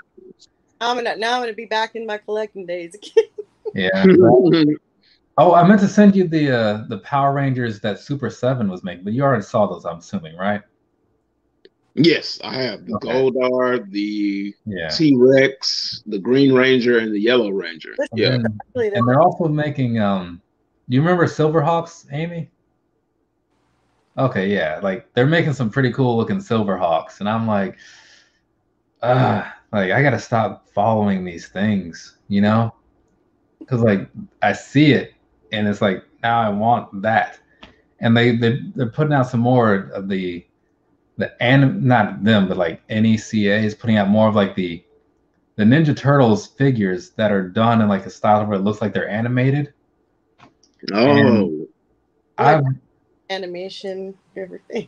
I'm gonna now. I'm gonna be back in my collecting days again. yeah. oh, I meant to send you the uh the Power Rangers that Super Seven was making, but you already saw those, I'm assuming, right? yes, I have the Okay. Goldar, the Yeah. T-Rex, the Green Ranger, and the Yellow Ranger. Listen, Yeah. And, and they're also making um do you remember Silverhawks, Amy? Okay, yeah, like they're making some pretty cool looking Silverhawks, and I'm like, ah, like I gotta stop following these things, you know? Because like I see it, and it's like now I want that, and they they they're putting out some more of the the anim not them, but like NECA is putting out more of like the the Ninja Turtles figures that are done in like a style where it looks like they're animated. Oh, I've Animation, everything.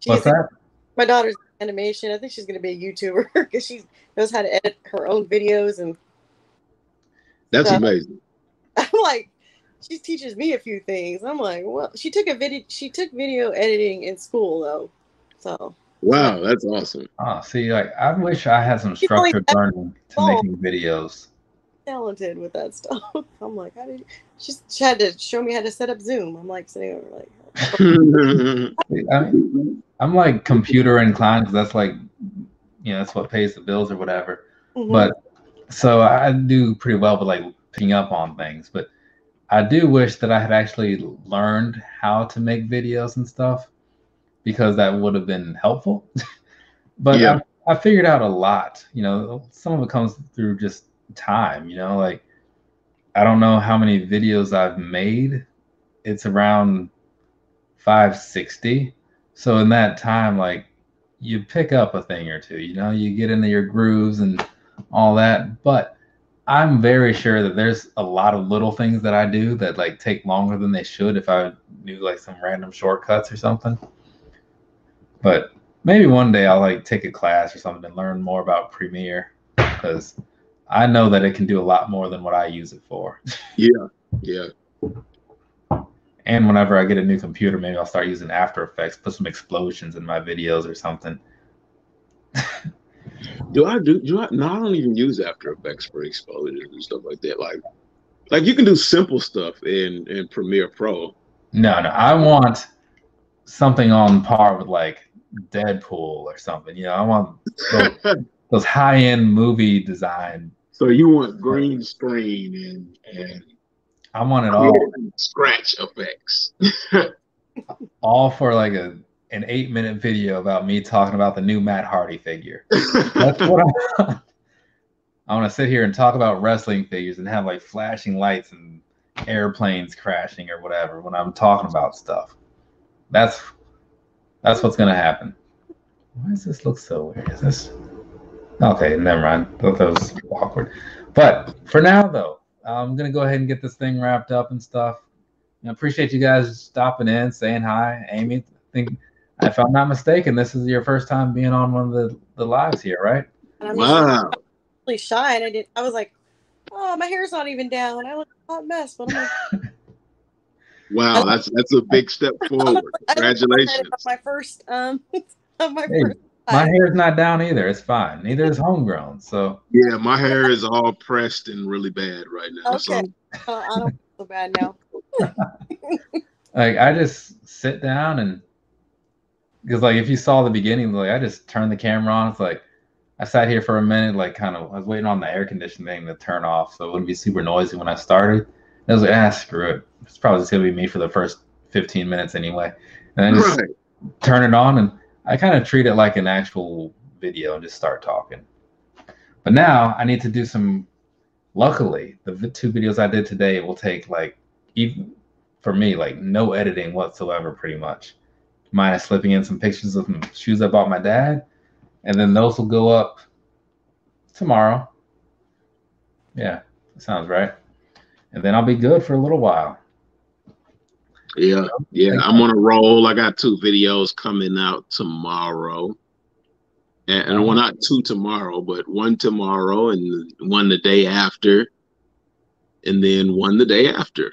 She's what's that? my daughter's animation. I think she's gonna be a YouTuber because she knows how to edit her own videos and that's Yeah. amazing. I'm like, she teaches me a few things. I'm like, well, she took a video. She took video editing in school though, so Wow, that's awesome. Oh, see, like I wish I had some structured learning to making videos. talented with that stuff. I'm like, how did she's she had to show me how to set up Zoom. I'm like sitting over like, I mean, I'm like computer inclined because that's like, you know, that's what pays the bills or whatever. mhm. But so I do pretty well with like picking up on things. But I do wish that I had actually learned how to make videos and stuff because that would have been helpful. but Yeah. I, I figured out a lot. You know, some of it comes through just time. You know, like I don't know how many videos I've made. It's around 560. So in that time, like you pick up a thing or two, you know, you get into your grooves and all that. But I'm very sure that there's a lot of little things that I do that like take longer than they should if I knew like some random shortcuts or something. But maybe one day I'll like take a class or something and learn more about Premiere because I know that it can do a lot more than what I use it for. yeah, yeah. And whenever I get a new computer, maybe I'll start using After Effects, put some explosions in my videos or something. Do I do? Do I? No, I don't even use After Effects for explosions and stuff like that. Like, like you can do simple stuff in in Premiere Pro. No, no, I want something on par with like Deadpool or something. You know, I want those, those high-end movie design. So you want green screen and and I want it all, scratch effects. all for like a an eight-minute video about me talking about the new Matt Hardy figure. That's what I want. I want to sit here and talk about wrestling figures and have like flashing lights and airplanes crashing or whatever when I'm talking about stuff. That's that's what's gonna happen. Why does this look so weird? Is this okay? Never mind. Thought that was awkward. But for now, though, I'm gonna go ahead and get this thing wrapped up and stuff. I appreciate you guys stopping in, saying hi, Amy. I think if I'm not mistaken, this is your first time being on one of the, the lives here, right? I'm wow. really shy, and I did. I was like, oh, my hair's not even down. I look a hot mess, but I'm like, Wow, that's that's a big step forward. I don't know if I Congratulations. on my first um, my Hey, first. My time. hair's not down either. It's fine. Neither is homegrown. So Yeah, my hair is all pressed and really bad right now. So Okay. Uh, I don't feel so bad now. like I just sit down and because like if you saw the beginning, like I just turned the camera on. It's like I sat here for a minute, like kind of I was waiting on the air conditioning thing to turn off so it wouldn't be super noisy when I started. And I was like, ah, screw it. It's probably just gonna be me for the first 15 minutes anyway. And I just right. turn it on and I kind of treat it like an actual video and just start talking. But now I need to do some. Luckily, the two videos I did today will take like even for me like no editing whatsoever, pretty much. Minus slipping in some pictures of some shoes I bought my dad, and then those will go up tomorrow. Yeah, sounds right. And then I'll be good for a little while. Yeah, yeah. I'm on a roll. I got two videos coming out tomorrow. And, and well, not two tomorrow, but one tomorrow and one the day after, and then one the day after.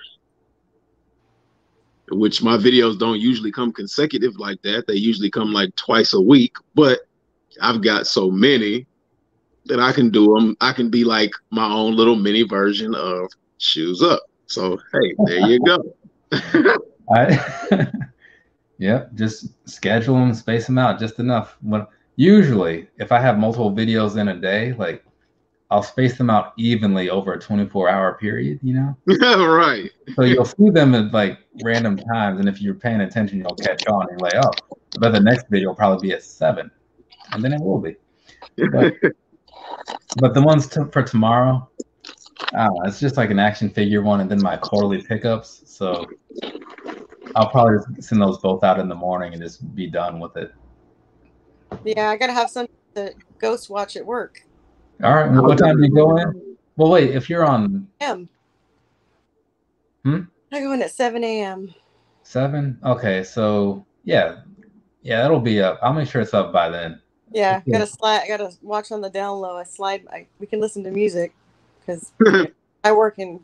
Which my videos don't usually come consecutive like that. They usually come like twice a week, but I've got so many that I can do them. I can be like my own little mini version of Shoes Up. So, hey, there you go. I, yep, just schedule them, space them out just enough. When usually, if I have multiple videos in a day, like I'll space them out evenly over a 24 hour period, you know? right. So you'll see them at like random times, and if you're paying attention, you'll catch on. You're like, oh, but the next video will probably be at seven, and then it will be. But, but the ones to, for tomorrow, know, it's just like an action figure one, and then my quarterly pickups. So I'll probably send those both out in the morning and just be done with it. Yeah, I gotta have some to ghost watch at work. All right. What time do you go in? Well, wait. If you're on M. Hmm? I go in at seven a.m. seven, okay. So yeah, yeah, that'll be up. I'll make sure it's up by then. Yeah, Okay. gotta slide. I gotta watch on the down low. I slide. I, we can listen to music because I work in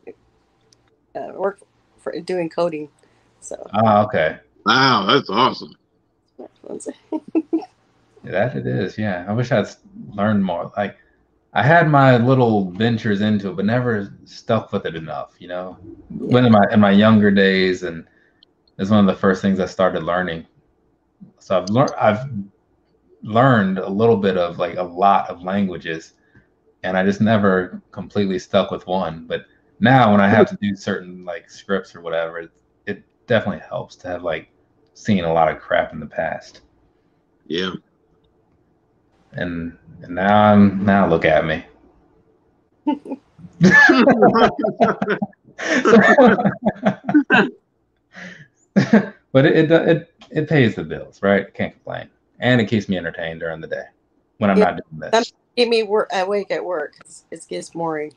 uh, work for doing coding. So Ah, okay. wow, that's awesome. That it is. Yeah. I wish I'd learned more. Like, I had my little ventures into it, but never stuck with it enough. You know, when in my in my younger days, and it's one of the first things I started learning. So I've learned I've learned a little bit of like a lot of languages, and I just never completely stuck with one. But now when I have to do certain like scripts or whatever, it, it definitely helps to have like seen a lot of crap in the past. Yeah. and and now I'm now look at me. but it, it it it pays the bills, right? Can't complain, and it keeps me entertained during the day when I'm Yeah, not doing this. that's- Keep me work awake at work. It's, it gets boring.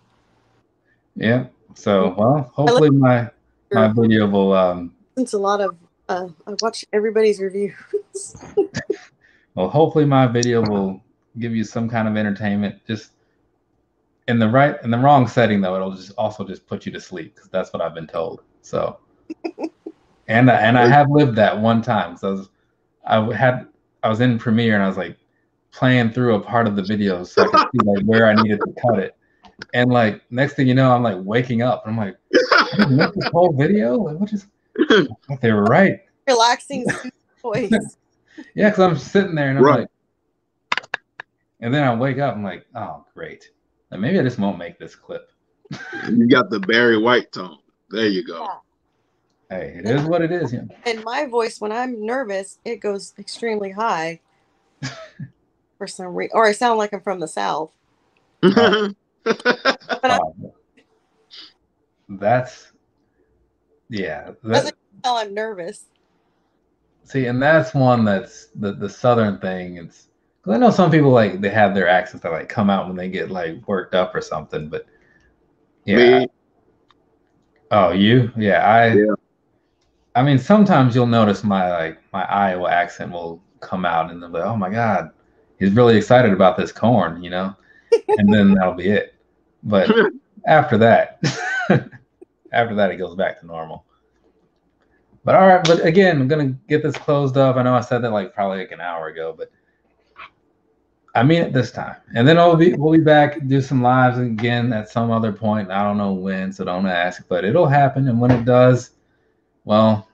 Yeah. So well, hopefully my my video will um Since a lot of uh, I watch everybody's reviews. well hopefully my video will give you some kind of entertainment. Just in the right in the wrong setting though it'll just also just put you to sleep because that's what i've been told so. And I- and i have lived that one time so i was i had i was in premiere and i was like playing through a part of the video so i could see like where i needed to cut it. And like next thing you know i'm like waking up. And i'm like this whole video? Like what is they were right Relaxing voice. Yeah, because I'm sitting there and I'm Right. like, and then I wake up. I'm like, oh, great. And maybe I just won't make this clip. you got the Barry White tone. There you go. Hey, it is what it is. Yeah. And my voice, when I'm nervous, it goes extremely high. For some reason, or I sound like I'm from the south. But I that's yeah. That, tell I'm nervous. see, and that's one that's the the southern thing. It's because I know some people like they have their accents that like come out when they get like worked up or something. But yeah, Me, Oh, you? Yeah, I. Yeah. I mean, sometimes you'll notice my like my Iowa accent will come out, and they'll be like, "Oh my God, he's really excited about this corn," you know, and then that'll be it. But after that, after that, it goes back to normal. But all right, but again, I'm gonna get this closed up. I know I said that like probably like an hour ago, but I mean it this time. And then we'll be we'll be back, do some lives again at some other point. I don't know when, so don't ask, but it'll happen. And when it does, well,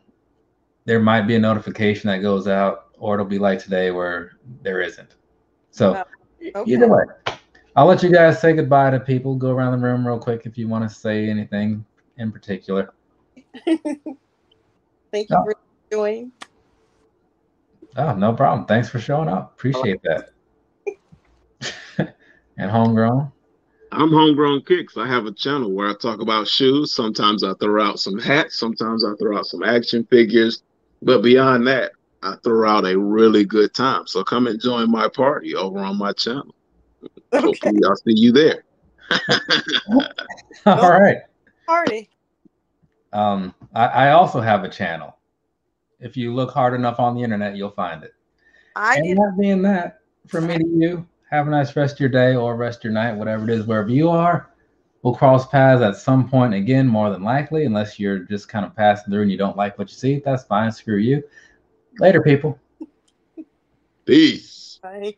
there might be a notification that goes out, or it'll be like today where there isn't. So Okay. either way, I'll let you guys say goodbye to people. Go around the room real quick if you want to say anything in particular. Thank you Yeah. for joining. Oh, no problem. Thanks for showing up. Appreciate that. and homegrown. I'm Homegrown Kicks. I have a channel where I talk about shoes. Sometimes I throw out some hats. Sometimes I throw out some action figures. But beyond that, I throw out a really good time. So come and join my party over on my channel. Okay. Hopefully, I'll see you there. All right. Party. Um, I, I also have a channel. If you look hard enough on the internet, you'll find it. I and did. that being that, from me to you, have a nice rest of your day or rest of your night, whatever it is, wherever you are. We'll cross paths at some point again, more than likely, unless you're just kind of passing through and you don't like what you see. That's fine. Screw you. Later, people. Peace. Bye.